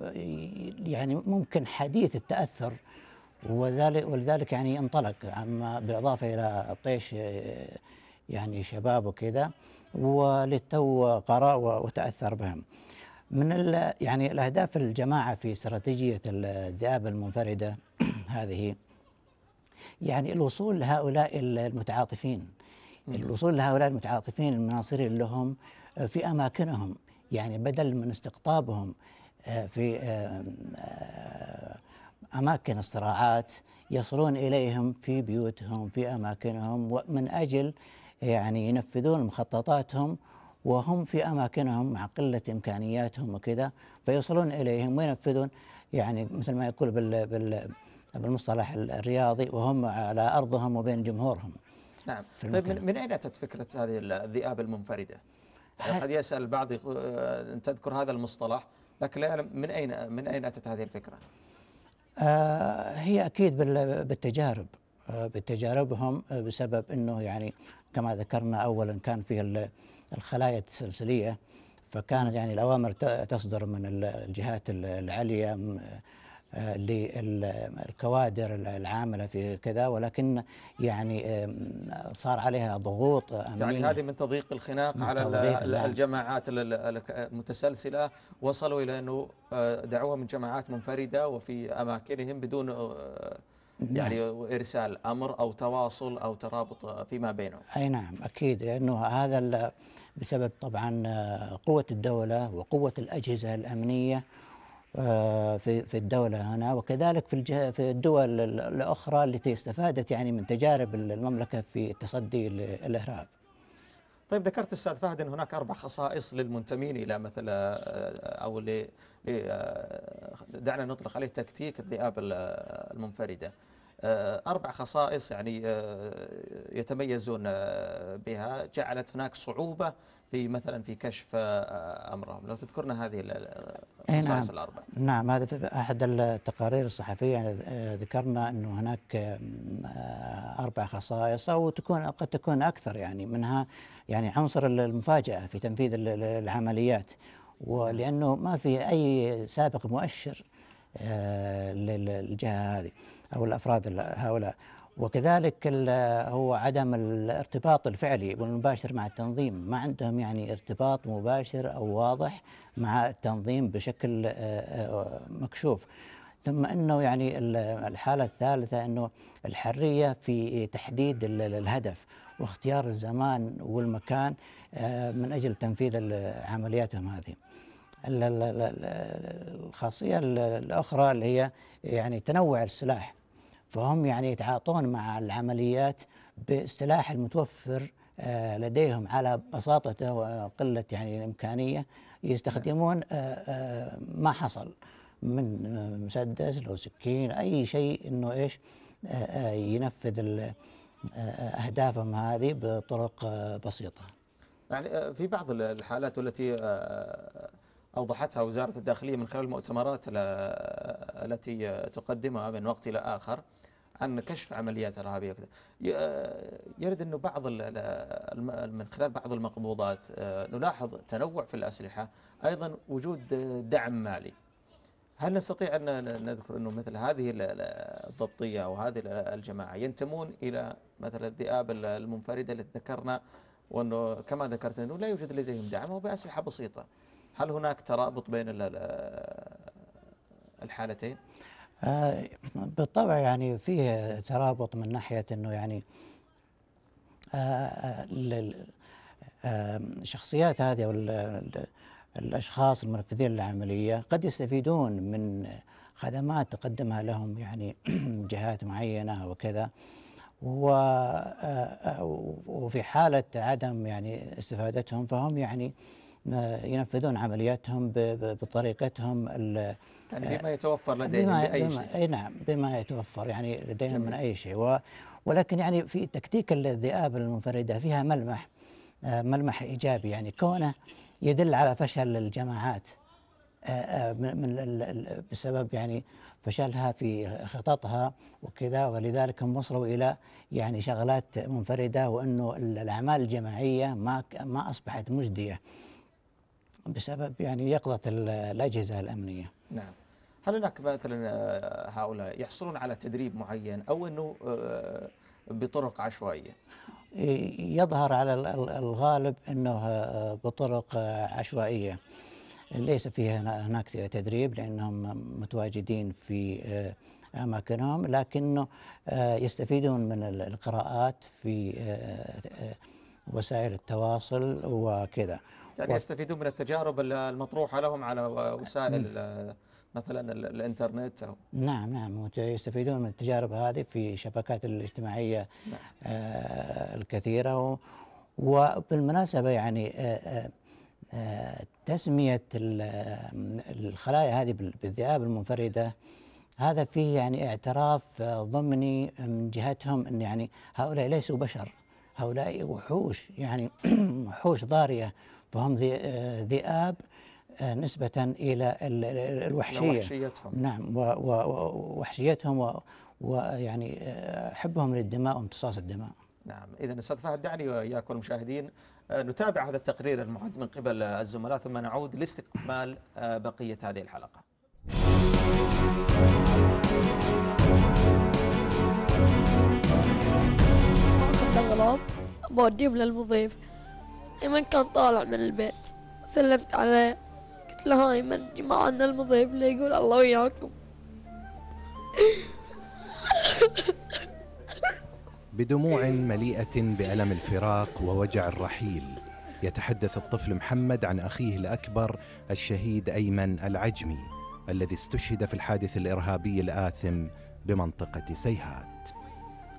[SPEAKER 2] يعني ممكن حديث التأثر وذلك ولذلك يعني انطلق. أما بالإضافة إلى آه، يعني شباب وكذا وللتو قرأ وتأثر بهم. من يعني الأهداف الجماعة في استراتيجية الذئاب المنفردة [clears throat] هذه يعني الوصول لهؤلاء المتعاطفين. الوصول لهؤلاء المتعاطفين المناصرين لهم في أماكنهم يعني بدل من استقطابهم آه، في آه، أماكن الصراعات يصلون إليهم في بيوتهم في أماكنهم ومن أجل يعني ينفذون مخططاتهم وهم في أماكنهم مع قلة إمكانياتهم وكذا فيوصلون إليهم وينفذون يعني مثل ما يقول بال بال بالمصطلح الرياضي وهم على أرضهم وبين جمهورهم.
[SPEAKER 1] نعم طيب. من, من أين أتت فكرة هذه الذئاب المنفردة؟ قد يسأل البعض يقول- آه، أن تذكر هذا المصطلح لكن لا يعلم من أين من أين أتت هذه الفكرة؟
[SPEAKER 2] آه، هي أكيد بال- بالتجارب آه، بتجاربهم بسبب إنه يعني كما ذكرنا اولا كان في ال- الخلايا التسلسلية فكانت يعني الأوامر ت- تصدر من ال- الجهات ال- العليا للكوادر العاملة في كذا ولكن يعني صار عليها ضغوط أمنية.
[SPEAKER 1] يعني هذه من تضييق الخناق
[SPEAKER 2] من
[SPEAKER 1] على
[SPEAKER 2] نعم.
[SPEAKER 1] الجماعات ال- ال- المتسلسلة. وصلوا إلى أنه آه، دعوة من جماعات منفردة وفي أماكنهم بدون آه، يعني إرسال أمر أو تواصل أو ترابط آه، فيما بينهم.
[SPEAKER 2] أي نعم أكيد لأنه هذا بسبب طبعا آه، قوة الدولة وقوة الأجهزة الأمنية آه، في في الدولة هنا وكذلك في في الدول ال- الأخرى التي استفادت يعني من تجارب المملكة في التصدي للارهاب.
[SPEAKER 1] طيب ذكرت أستاذ فهد إن هناك أربع خصائص للمنتمين إلى مثل آه، أو ل آه، دعنا نطلق عليه تكتيك الذئاب ال- المنفردة. آه، أربع خصائص يعني آه، يتميزون آه، بها جعلت هناك صعوبة في مثلا في كشف آه، أمرهم، لو تذكرنا هذه ال-
[SPEAKER 2] أي
[SPEAKER 1] الخصائص
[SPEAKER 2] نعم.
[SPEAKER 1] الأربع.
[SPEAKER 2] نعم هذا في أحد التقارير الصحفية يعني آه، ذكرنا إنه هناك آه، أربع خصائص أو تكون قد تكون أكثر يعني منها يعني عنصر المفاجأة في تنفيذ ال- ال- العمليات ولأنه ما في أي سابق مؤشر آه، لل- للجهة هذه أو الأفراد ال- هؤلاء وكذلك هو عدم الارتباط الفعلي والمباشر مع التنظيم ما عندهم يعني ارتباط مباشر أو واضح مع التنظيم بشكل آه، آه، مكشوف ثم إنه يعني ال- الحالة الثالثة إنه الحرية في تحديد ال- ال- الهدف واختيار الزمان والمكان آه، من أجل تنفيذ عملياتهم هذه. ال- ال- ال- ال- الخاصية ال- الأخرى اللي هي يعني تنوع السلاح فهم يعني يتعاطون مع العمليات بالسلاح المتوفر آه، لديهم على بساطته وقلة يعني الإمكانية يستخدمون آه، آه، ما حصل من مسدس لو سكين أي شيء إنه إيش ينفذ أهدافهم هذه بطرق بسيطة.
[SPEAKER 1] يعني في بعض ال- الحالات التي أوضحتها وزارة الداخلية من خلال المؤتمرات ال- التي تقدمها من وقت إلى آخر عن كشف عمليات إرهابية وكذا. ي- يرد إنه بعض من خلال بعض المقبوضات آه، نلاحظ تنوع في الأسلحة أيضا وجود آه، دعم مالي. هل نستطيع أن ن- نذكر إنه مثل هذه ال- ال- الضبطية أو هذه ال- الجماعة ينتمون إلى مثلا الذئاب ال- المنفردة التي ذكرنا؟ وأنه كما ذكرت إنه لا يوجد لديهم دعم وباسلحه بسيطة. هل هناك ترابط بين ال- ال- الحالتين؟
[SPEAKER 2] آه، بالطبع يعني فيه ترابط من ناحية أنه يعني آه، آه، آه، الشخصيات هذه أو ال- ال- الأشخاص المنفذين للعملية قد يستفيدون من خدمات تقدمها لهم يعني [clears throat] جهات معينة وكذا وفي حالة عدم يعني استفادتهم فهم يعني ينفذون عملياتهم بطريقتهم
[SPEAKER 1] يعني بما يتوفر لديهم
[SPEAKER 2] بما
[SPEAKER 1] باي
[SPEAKER 2] بما
[SPEAKER 1] شيء.
[SPEAKER 2] نعم بما يتوفر يعني لديهم
[SPEAKER 1] جميل.
[SPEAKER 2] من أي شيء. ولكن يعني في تكتيك الذئاب المنفردة فيها ملمح آه، ملمح إيجابي يعني كونه يدل على فشل الجماعات آه، آه، من بسبب يعني فشلها في خططها وكذا. ولذلك هم وصلوا إلى يعني شغلات منفردة وأنه ال- الأعمال الجماعية ما ما أصبحت مجدية. بسبب يعني يقظة ال- الأجهزة الأمنية.
[SPEAKER 1] نعم هل هناك مثلا آه، هؤلاء يحصلون على تدريب معين أو إنه آه، بطرق عشوائية؟
[SPEAKER 2] يظهر على ال- ال- الغالب إنه آه، بطرق عشوائية ليس فيها هنا- هناك تدريب لأنهم متواجدين في أماكنهم لكنه يستفيدون من ال- القراءات في وسائل التواصل وكذا
[SPEAKER 1] يعني يستفيدون من التجارب ال- المطروحة لهم على وسائل مثلا ال- الإنترنت أو
[SPEAKER 2] نعم نعم. يستفيدون من التجارب هذه في الشبكات الاجتماعية
[SPEAKER 1] نعم.
[SPEAKER 2] آه الكثيرة. وبالمناسبة يعني آه آه تسمية ال- الخلايا هذه بال- بالذئاب المنفردة هذا فيه يعني اعتراف ضمني من جهتهم إن يعني هؤلاء ليسوا بشر. هؤلاء وحوش يعني [clears throat] وحوش ضارية. فهم آه، ذئاب آه، نسبة إلى ال- ال- الوحشية.
[SPEAKER 1] وحشيتهم.
[SPEAKER 2] نعم ووحشيتهم و- ويعني آه، حبهم للدماء وامتصاص الدماء.
[SPEAKER 1] نعم. اذا أستاذ فهد دعني واياك والمشاهدين آه، نتابع هذا التقرير المعد من قبل الزملاء ثم نعود لاستكمال بقية هذه الحلقة.
[SPEAKER 4] أخذ الاغراض بوديهم للمضيف ايمن كان طالع من البيت. سلمت عليه. قلت له جمع عنا المضيف اللي يقول الله وياكم.
[SPEAKER 5] بدموع مليئة بألم الفراق ووجع الرحيل يتحدث الطفل محمد عن أخيه الأكبر الشهيد أيمن العجمي الذي استشهد في الحادث الإرهابي الآثم بمنطقة سيهات.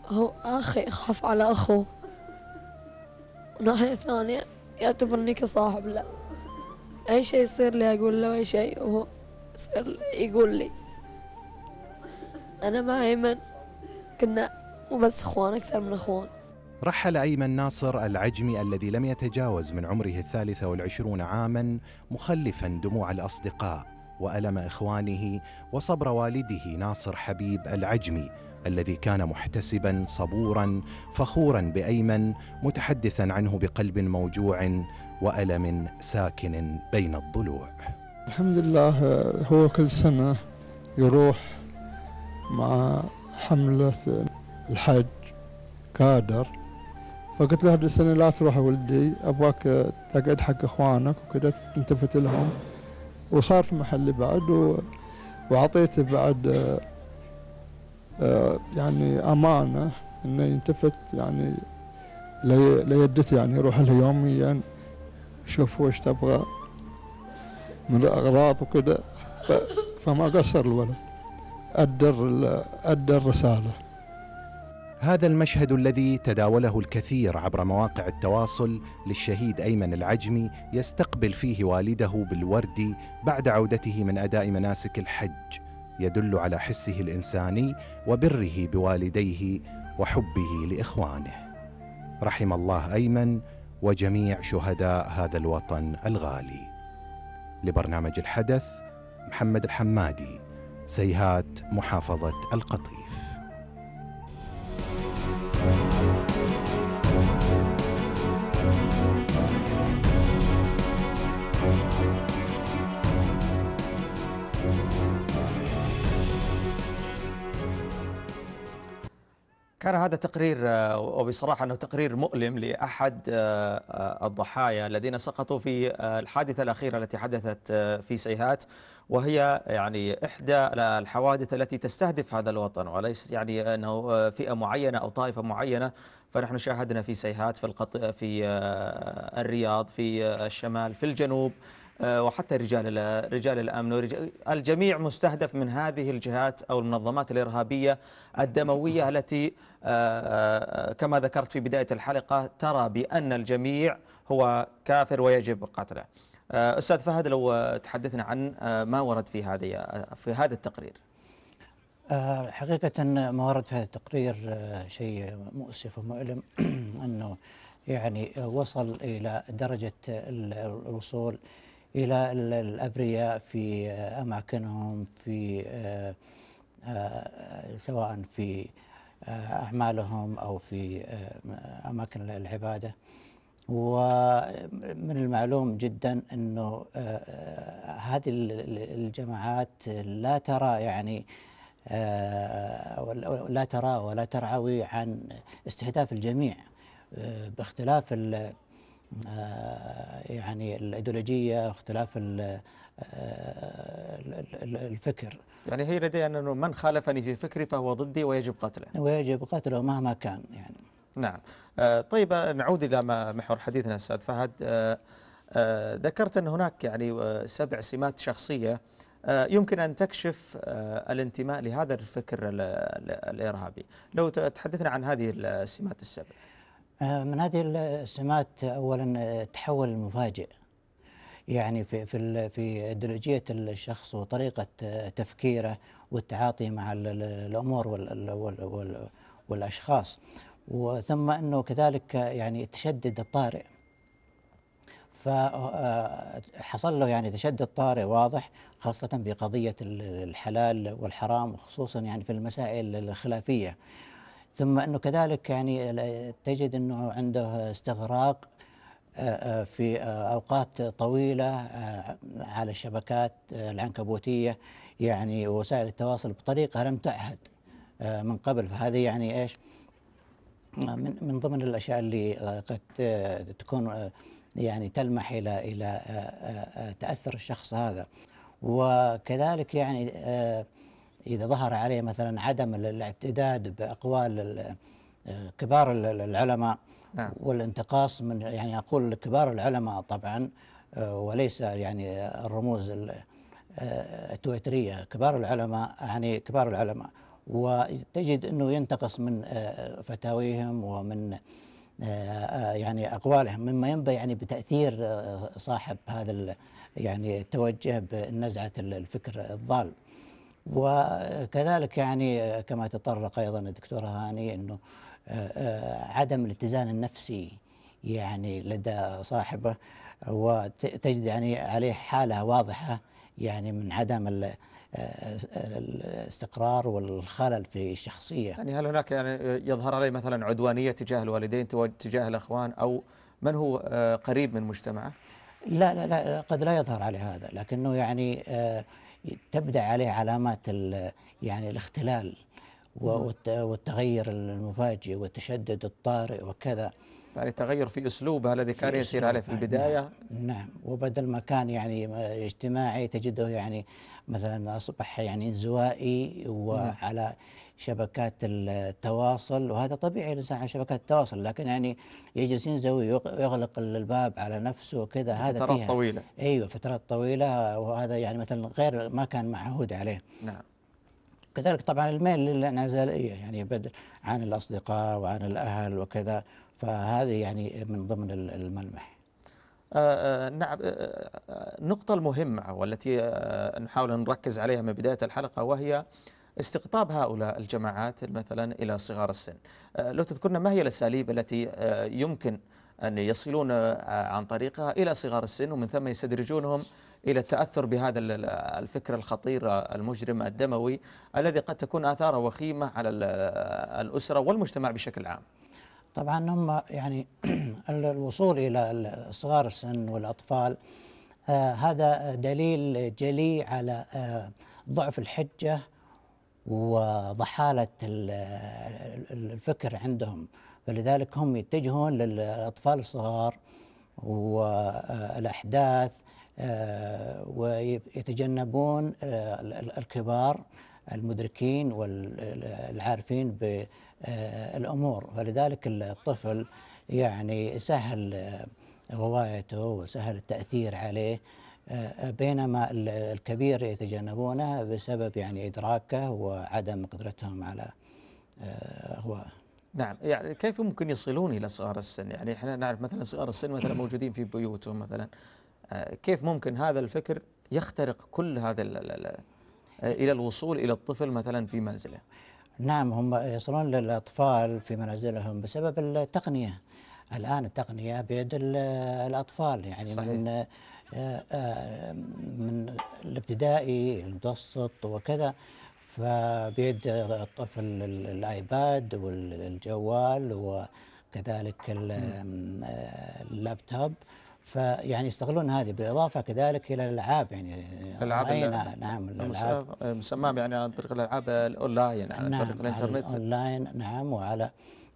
[SPEAKER 4] هو أخي يخاف على وناحية ثانية يعتبرني كصاحب له أي شيء يصير لي أقول له أي شيء وهو يصير يقول لي. أنا مع أيمن كنا مو بس إخوان أكثر من إخوان.
[SPEAKER 5] رحل أيمن ناصر العجمي الذي لم يتجاوز من عمره الثالثة والعشرون عاما مخلفا دموع الأصدقاء وألم إخوانه وصبر والده ناصر حبيب العجمي الذي كان محتسبا صبورا فخورا بأيمن متحدثا عنه بقلب موجوع وألم ساكن بين الضلوع.
[SPEAKER 6] الحمد لله هو كل سنة يروح مع حملة الحج كادر فقلت له هذه السنة لا تروح ولدي أبغاك آه، تقعد حق إخوانك وكذا تلتفت لهم. وصار في محلي بعد و... وأعطيته بعد يعني أمانة إنه يلتفت يعني لي- ليدته يعني يروح لها يوميا يشوف وش تبغى من الأغراض وكذا فما قصر الولد ال- أدى الرسالة
[SPEAKER 5] هذا المشهد الذي تداوله الكثير عبر مواقع التواصل للشهيد أيمن العجمي يستقبل فيه والده بالورد بعد عودته من أداء مناسك الحج. يدل على حسه الإنساني وبره بوالديه وحبه لإخوانه. رحم الله أيمن وجميع شهداء هذا الوطن الغالي. لبرنامج الحدث محمد الحمادي سيهات محافظة القطيف
[SPEAKER 1] كان هذا تقرير آه، وبصراحة أنه تقرير مؤلم لأحد آه، آه، الضحايا الذين سقطوا في الحادثة الأخيرة التي حدثت في سيهات وهي يعني إحدى الحوادث التي تستهدف هذا الوطن وليس يعني أنه فئة معينة أو طائفة معينة. فنحن شاهدنا في سيهات في القط... في الرياض في الشمال في الجنوب وحتى رجال رجال الأمن. الجميع مستهدف من هذه الجهات أو المنظمات الإرهابية الدموية التي كما ذكرت في بداية الحلقة ترى بأن الجميع هو كافر ويجب قتله. أستاذ فهد لو تحدثنا عن ما ورد في هذه في هذا التقرير.
[SPEAKER 2] حقيقة ما ورد في هذا التقرير شيء مؤسف ومؤلم [clears throat] أنه يعني وصل إلى درجة الوصول إلى الأبرياء في أماكنهم في آه، آه، سواء في آه، أعمالهم أو في أماكن العبادة. ومن المعلوم جدا أنه هذه الجماعات لا ترى يعني لا ترى ولا ترعوي عن استهداف الجميع باختلاف آه، يعني الإيديولوجية واختلاف آه، الفكر.
[SPEAKER 1] يعني هي لديها انه من خالفني في فكري فهو ضدي ويجب قتله.
[SPEAKER 2] ويجب قتله مهما كان يعني.
[SPEAKER 1] نعم. آه، طيب نعود إلى محور حديثنا أستاذ فهد. ذكرت أن هناك يعني سبع سمات شخصية. يمكن أن تكشف الانتماء لهذا الفكر الإرهابي. لو تحدثنا عن هذه السمات السبع.
[SPEAKER 2] آه، من هذه السمات اولا التحول آه، المفاجئ. يعني في في في ايديولوجيه الشخص وطريقة آه، تفكيره والتعاطي مع الأمور والأشخاص. وثم أنه كذلك يعني تشدد الطارئ. فحصل له يعني تشدد طارئ واضح خاصة في قضية الحلال والحرام وخصوصا يعني في المسائل الخلافية. ثم أنه كذلك يعني تجد أنه عنده استغراق آه، آه، في آه، أوقات طويلة على الشبكات العنكبوتية يعني وسائل التواصل بطريقة لم تعهد من قبل فهذه يعني إيش؟ من من ضمن الأشياء اللي قد تكون يعني تلمح إلى إلى تأثر الشخص هذا وكذلك يعني إذا ظهر عليه مثلا عدم الاعتداد بأقوال كبار العلماء نعم. والانتقاص من يعني أقول كبار العلماء طبعا آه، وليس يعني الرموز آه، التويترية كبار العلماء يعني كبار العلماء وتجد أنه ينتقص من آه، فتاويهم ومن يعني أقوالهم مما ينبغي يعني بتأثير صاحب هذا يعني التوجه بنزعة الفكر الضال وكذلك يعني كما تطرق أيضا الدكتور هاني آه، عدم الاتزان النفسي يعني لدى صاحبه وتجد يعني عليه حالة واضحة يعني من عدم آه، الاستقرار والخلل في الشخصيه.
[SPEAKER 1] يعني هل هناك يعني يظهر عليه مثلا عدوانية تجاه الوالدين تجاه الأخوان أو من هو قريب من مجتمعه؟
[SPEAKER 2] لا لا لا قد لا يظهر عليه هذا لكنه يعني تبدأ عليه علامات يعني الاختلال والتغير المفاجئ والتشدد الطارئ وكذا.
[SPEAKER 1] يعني تغير في أسلوبه الذي كان يسير عليه في البداية.
[SPEAKER 2] نعم, نعم. وبدل ما كان يعني اجتماعي تجده يعني مثلا أصبح يعني انزوائي وعلى شبكات التواصل وهذا طبيعي الإنسان على شبكات التواصل لكن يعني يجلس ينزوي ويغلق الباب على نفسه وكذا
[SPEAKER 1] هذا فترات طويلة.
[SPEAKER 2] أيوه فترات طويلة وهذا يعني مثلا غير ما كان معهود عليه.
[SPEAKER 1] نعم.
[SPEAKER 2] كذلك طبعا الميل للانعزاليه يعني بدل عن الأصدقاء وعن الأهل وكذا فهذه يعني من ضمن الملمح.
[SPEAKER 1] آه, آه، نعم النقطة آه، المهمة والتي نحاول أن نركز عليها من بداية الحلقة وهي استقطاب هؤلاء الجماعات مثلا إلى صغار السن. لو تذكرنا ما هي الأساليب التي يمكن أن يصلون عن طريقها إلى صغار السن ومن ثم يستدرجونهم إلى التأثر بهذا الفكر الخطير المجرم الدموي الذي قد تكون آثاره وخيمة على الأسرة والمجتمع بشكل عام.
[SPEAKER 2] طبعا هم يعني [clears throat] الوصول إلى صغار السن والأطفال آه هذا دليل جلي على آه ضعف الحجة وضحالة ال- ال- الفكر عندهم. فلذلك هم يتجهون للأطفال الصغار والأحداث آه، ويتجنبون آه، ال- ال- الكبار المدركين والعارفين بالأمور فلذلك الطفل يعني سهل آه، غوايته وسهل التأثير عليه آه، بينما ال- الكبير يتجنبونه بسبب يعني إدراكه وعدم قدرتهم على آه، غوائه
[SPEAKER 1] نعم يعني كيف ممكن يصلون إلى صغار السن؟ يعني إحنا نعرف مثلا صغار السن مثلا موجودين في بيوتهم مثلا آه، كيف ممكن هذا الفكر يخترق كل هذا آه، إلى الوصول إلى الطفل مثلا في منزله؟
[SPEAKER 2] نعم هم يصلون للأطفال في منازلهم بسبب التقنية الآن التقنية بيد ال- الأطفال يعني
[SPEAKER 1] صحيح.
[SPEAKER 2] من آه، من الابتدائي المتوسط وكذا فبيد الطفل ال- ال iPad والجوال وكذلك ال- اللابتوب. فيعني يستغلون هذه بالإضافة كذلك إلى الألعاب. يعني
[SPEAKER 1] الألعاب
[SPEAKER 2] رأينا نعم الألعاب.
[SPEAKER 1] المس- مسماه يعني عن طريق الألعاب الأونلاين عن
[SPEAKER 2] نعم
[SPEAKER 1] طريق الإنترنت.
[SPEAKER 2] الأونلاين نعم وعلى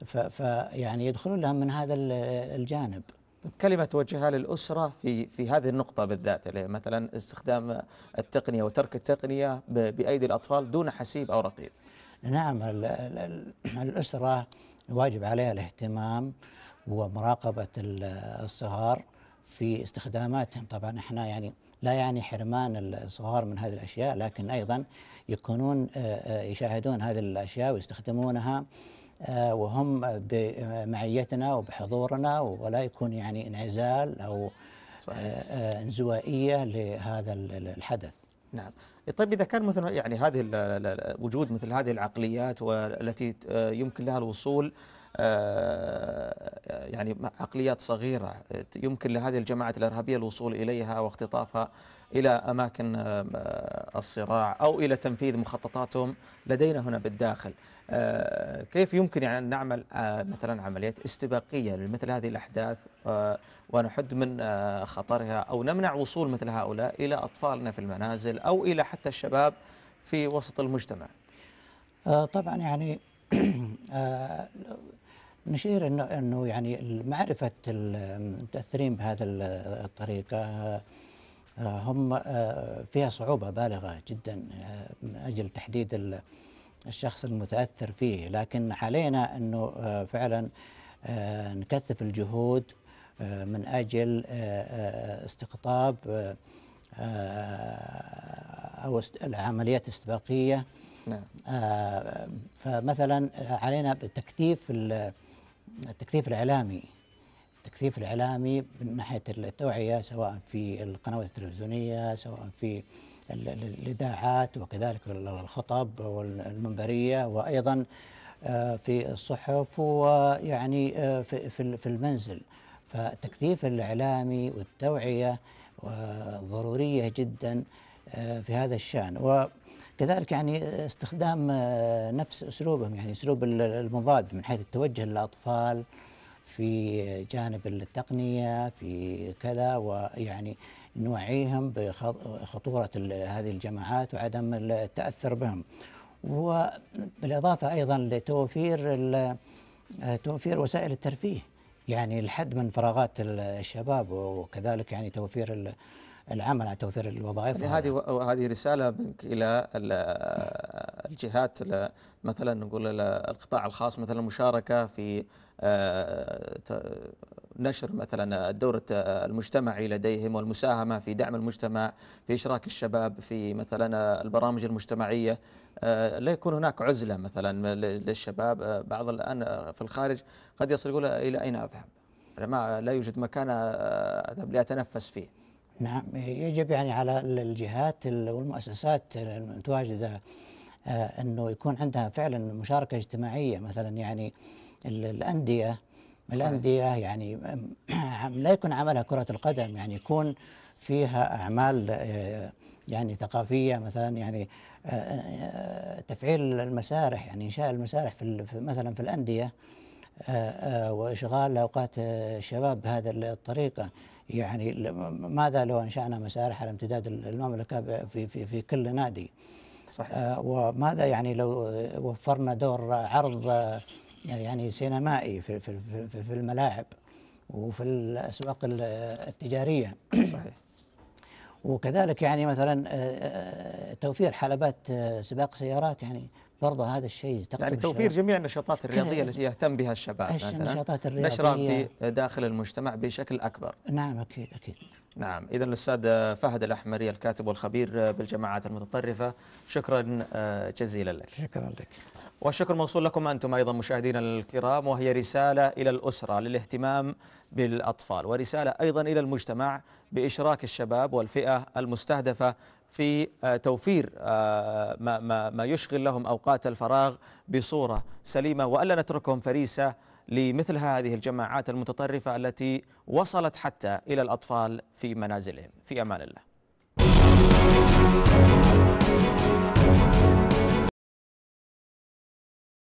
[SPEAKER 2] ف, ف يعني يدخلون لهم من هذا ال- الجانب.
[SPEAKER 1] كلمة توجهها للأسرة في في هذه النقطة بالذات اللي مثلا استخدام التقنية وترك التقنية بأيدي الأطفال دون حسيب أو رقيب.
[SPEAKER 2] نعم ال ال ال الأسرة واجب عليها الاهتمام ومراقبة ال- الصغار في استخداماتهم. طبعا إحنا يعني لا يعني حرمان الصغار من هذه الأشياء لكن أيضا يكونون يشاهدون هذه الأشياء ويستخدمونها وهم بمعيتنا وبحضورنا ولا يكون يعني انعزال
[SPEAKER 1] صحيح.
[SPEAKER 2] آه، آه، انزوائية لهذا ال- ال- الحدث
[SPEAKER 1] نعم طيب إذا كان مثلا يعني هذه وجود مثل هذه العقليات والتي آه، يمكن لها الوصول آه، يعني عقليات صغيرة آه، يمكن لهذه الجماعات الإرهابية الوصول إليها واختطافها إلى أماكن آه، الصراع أو إلى تنفيذ مخططاتهم لدينا هنا بالداخل. آه، كيف يمكن يعني أن نعمل آه، مثلا عمليات استباقية لمثل هذه الأحداث ونحد من خطرها أو نمنع وصول مثل هؤلاء إلى أطفالنا في المنازل أو إلى حتى الشباب في وسط المجتمع؟
[SPEAKER 2] طبعا يعني [clears throat] نشير إنه إنه يعني معرفه المتاثرين بهذا ال- الطريقة هم آه، فيها صعوبة بالغة جدا آه، من أجل تحديد ال- الشخص المتأثر فيه. لكن علينا أنه آه، فعلا نكثف الجهود من أجل آه، استقطاب است- العمليات الاستباقيه
[SPEAKER 1] نعم.
[SPEAKER 2] فمثلا علينا بالتكثيف ال- التكثيف الإعلامي. التكثيف الإعلامي من ناحية التوعية سواء في القنوات التلفزيونية سواء في ال- ال- الإذاعات وكذلك الخطب والمنبرية وأيضا آه، في الصحف ويعني آه، في المنزل. فالتكثيف الإعلامي والتوعية آه، ضروريه جدا آه، في هذا الشأن. وكذلك يعني استخدام نفس أسلوبهم يعني أسلوب ال- المضاد من حيث التوجه للأطفال في جانب التقنية في كذا ويعني نوعيهم بخطوره ال- هذه الجماعات وعدم التأثر بهم. وبالإضافة أيضا لتوفير توفير وسائل الترفيه يعني الحد من فراغات الشباب وكذلك يعني توفير ال- العمل على توفير الوظائف.
[SPEAKER 1] يعني هذه هذه رسالة منك إلى ال- الجهات ال- مثلا نقول ال- القطاع الخاص مثلا المشاركة في نشر مثلا الدور المجتمعي لديهم والمساهمة في دعم المجتمع في إشراك الشباب في مثلا البرامج المجتمعية. آه، لا يكون هناك عزلة مثلا للشباب. آه، بعض الآن في الخارج قد يصل يقول إلى أين أذهب؟ ما لا يوجد مكان آه، أذهب لأتنفس فيه.
[SPEAKER 2] نعم يجب يعني على ال- الجهات ال- والمؤسسات المتواجدة آه، أنه يكون عندها فعلا مشاركة اجتماعية مثلا يعني الأندية. الأندية يعني [clears throat] لا يكون عملها كرة القدم يعني يكون فيها أعمال آه، يعني ثقافية مثلا يعني آه، آه، تفعيل المسارح يعني إنشاء المسارح في مثلا في الأندية وإشغال أوقات الشباب بهذه الطريقة. يعني ماذا لو أنشأنا مسارح على امتداد المملكة في في في كل نادي؟
[SPEAKER 1] صحيح.
[SPEAKER 2] وماذا يعني لو وفرنا دور عرض يعني سينمائي في في في- في الملاعب وفي الأسواق ال- التجارية.
[SPEAKER 1] صحيح.
[SPEAKER 2] وكذلك يعني مثلا آه، آه، توفير حلبات آه، سباق سيارات يعني برضه هذا الشيء
[SPEAKER 1] يعني توفير
[SPEAKER 2] الشباب.
[SPEAKER 1] جميع النشاطات الرياضية
[SPEAKER 2] كل-
[SPEAKER 1] التي يهتم بها الشباب
[SPEAKER 2] الش-
[SPEAKER 1] مثلا.
[SPEAKER 2] النشاطات
[SPEAKER 1] نشرها
[SPEAKER 2] الرياضية.
[SPEAKER 1] في داخل المجتمع بشكل أكبر.
[SPEAKER 2] نعم أكيد أكيد.
[SPEAKER 1] نعم. إذا الأستاذ فهد الأحمري الكاتب والخبير بالجماعات المتطرفة شكرا آه، جزيلا لك.
[SPEAKER 2] شكرا لك.
[SPEAKER 1] والشكر موصول لكم أنتم أيضا مشاهدينا الكرام وهي رسالة إلى الأسرة للاهتمام بالأطفال ورسالة أيضا إلى المجتمع بإشراك الشباب والفئة المستهدفة في آه، توفير آه، ما, ما, ما يشغل لهم أوقات الفراغ بصورة سليمة. وألا نتركهم فريسة لمثل هذه الجماعات المتطرفة التي وصلت حتى إلى الأطفال في منازلهم. في أمان الله.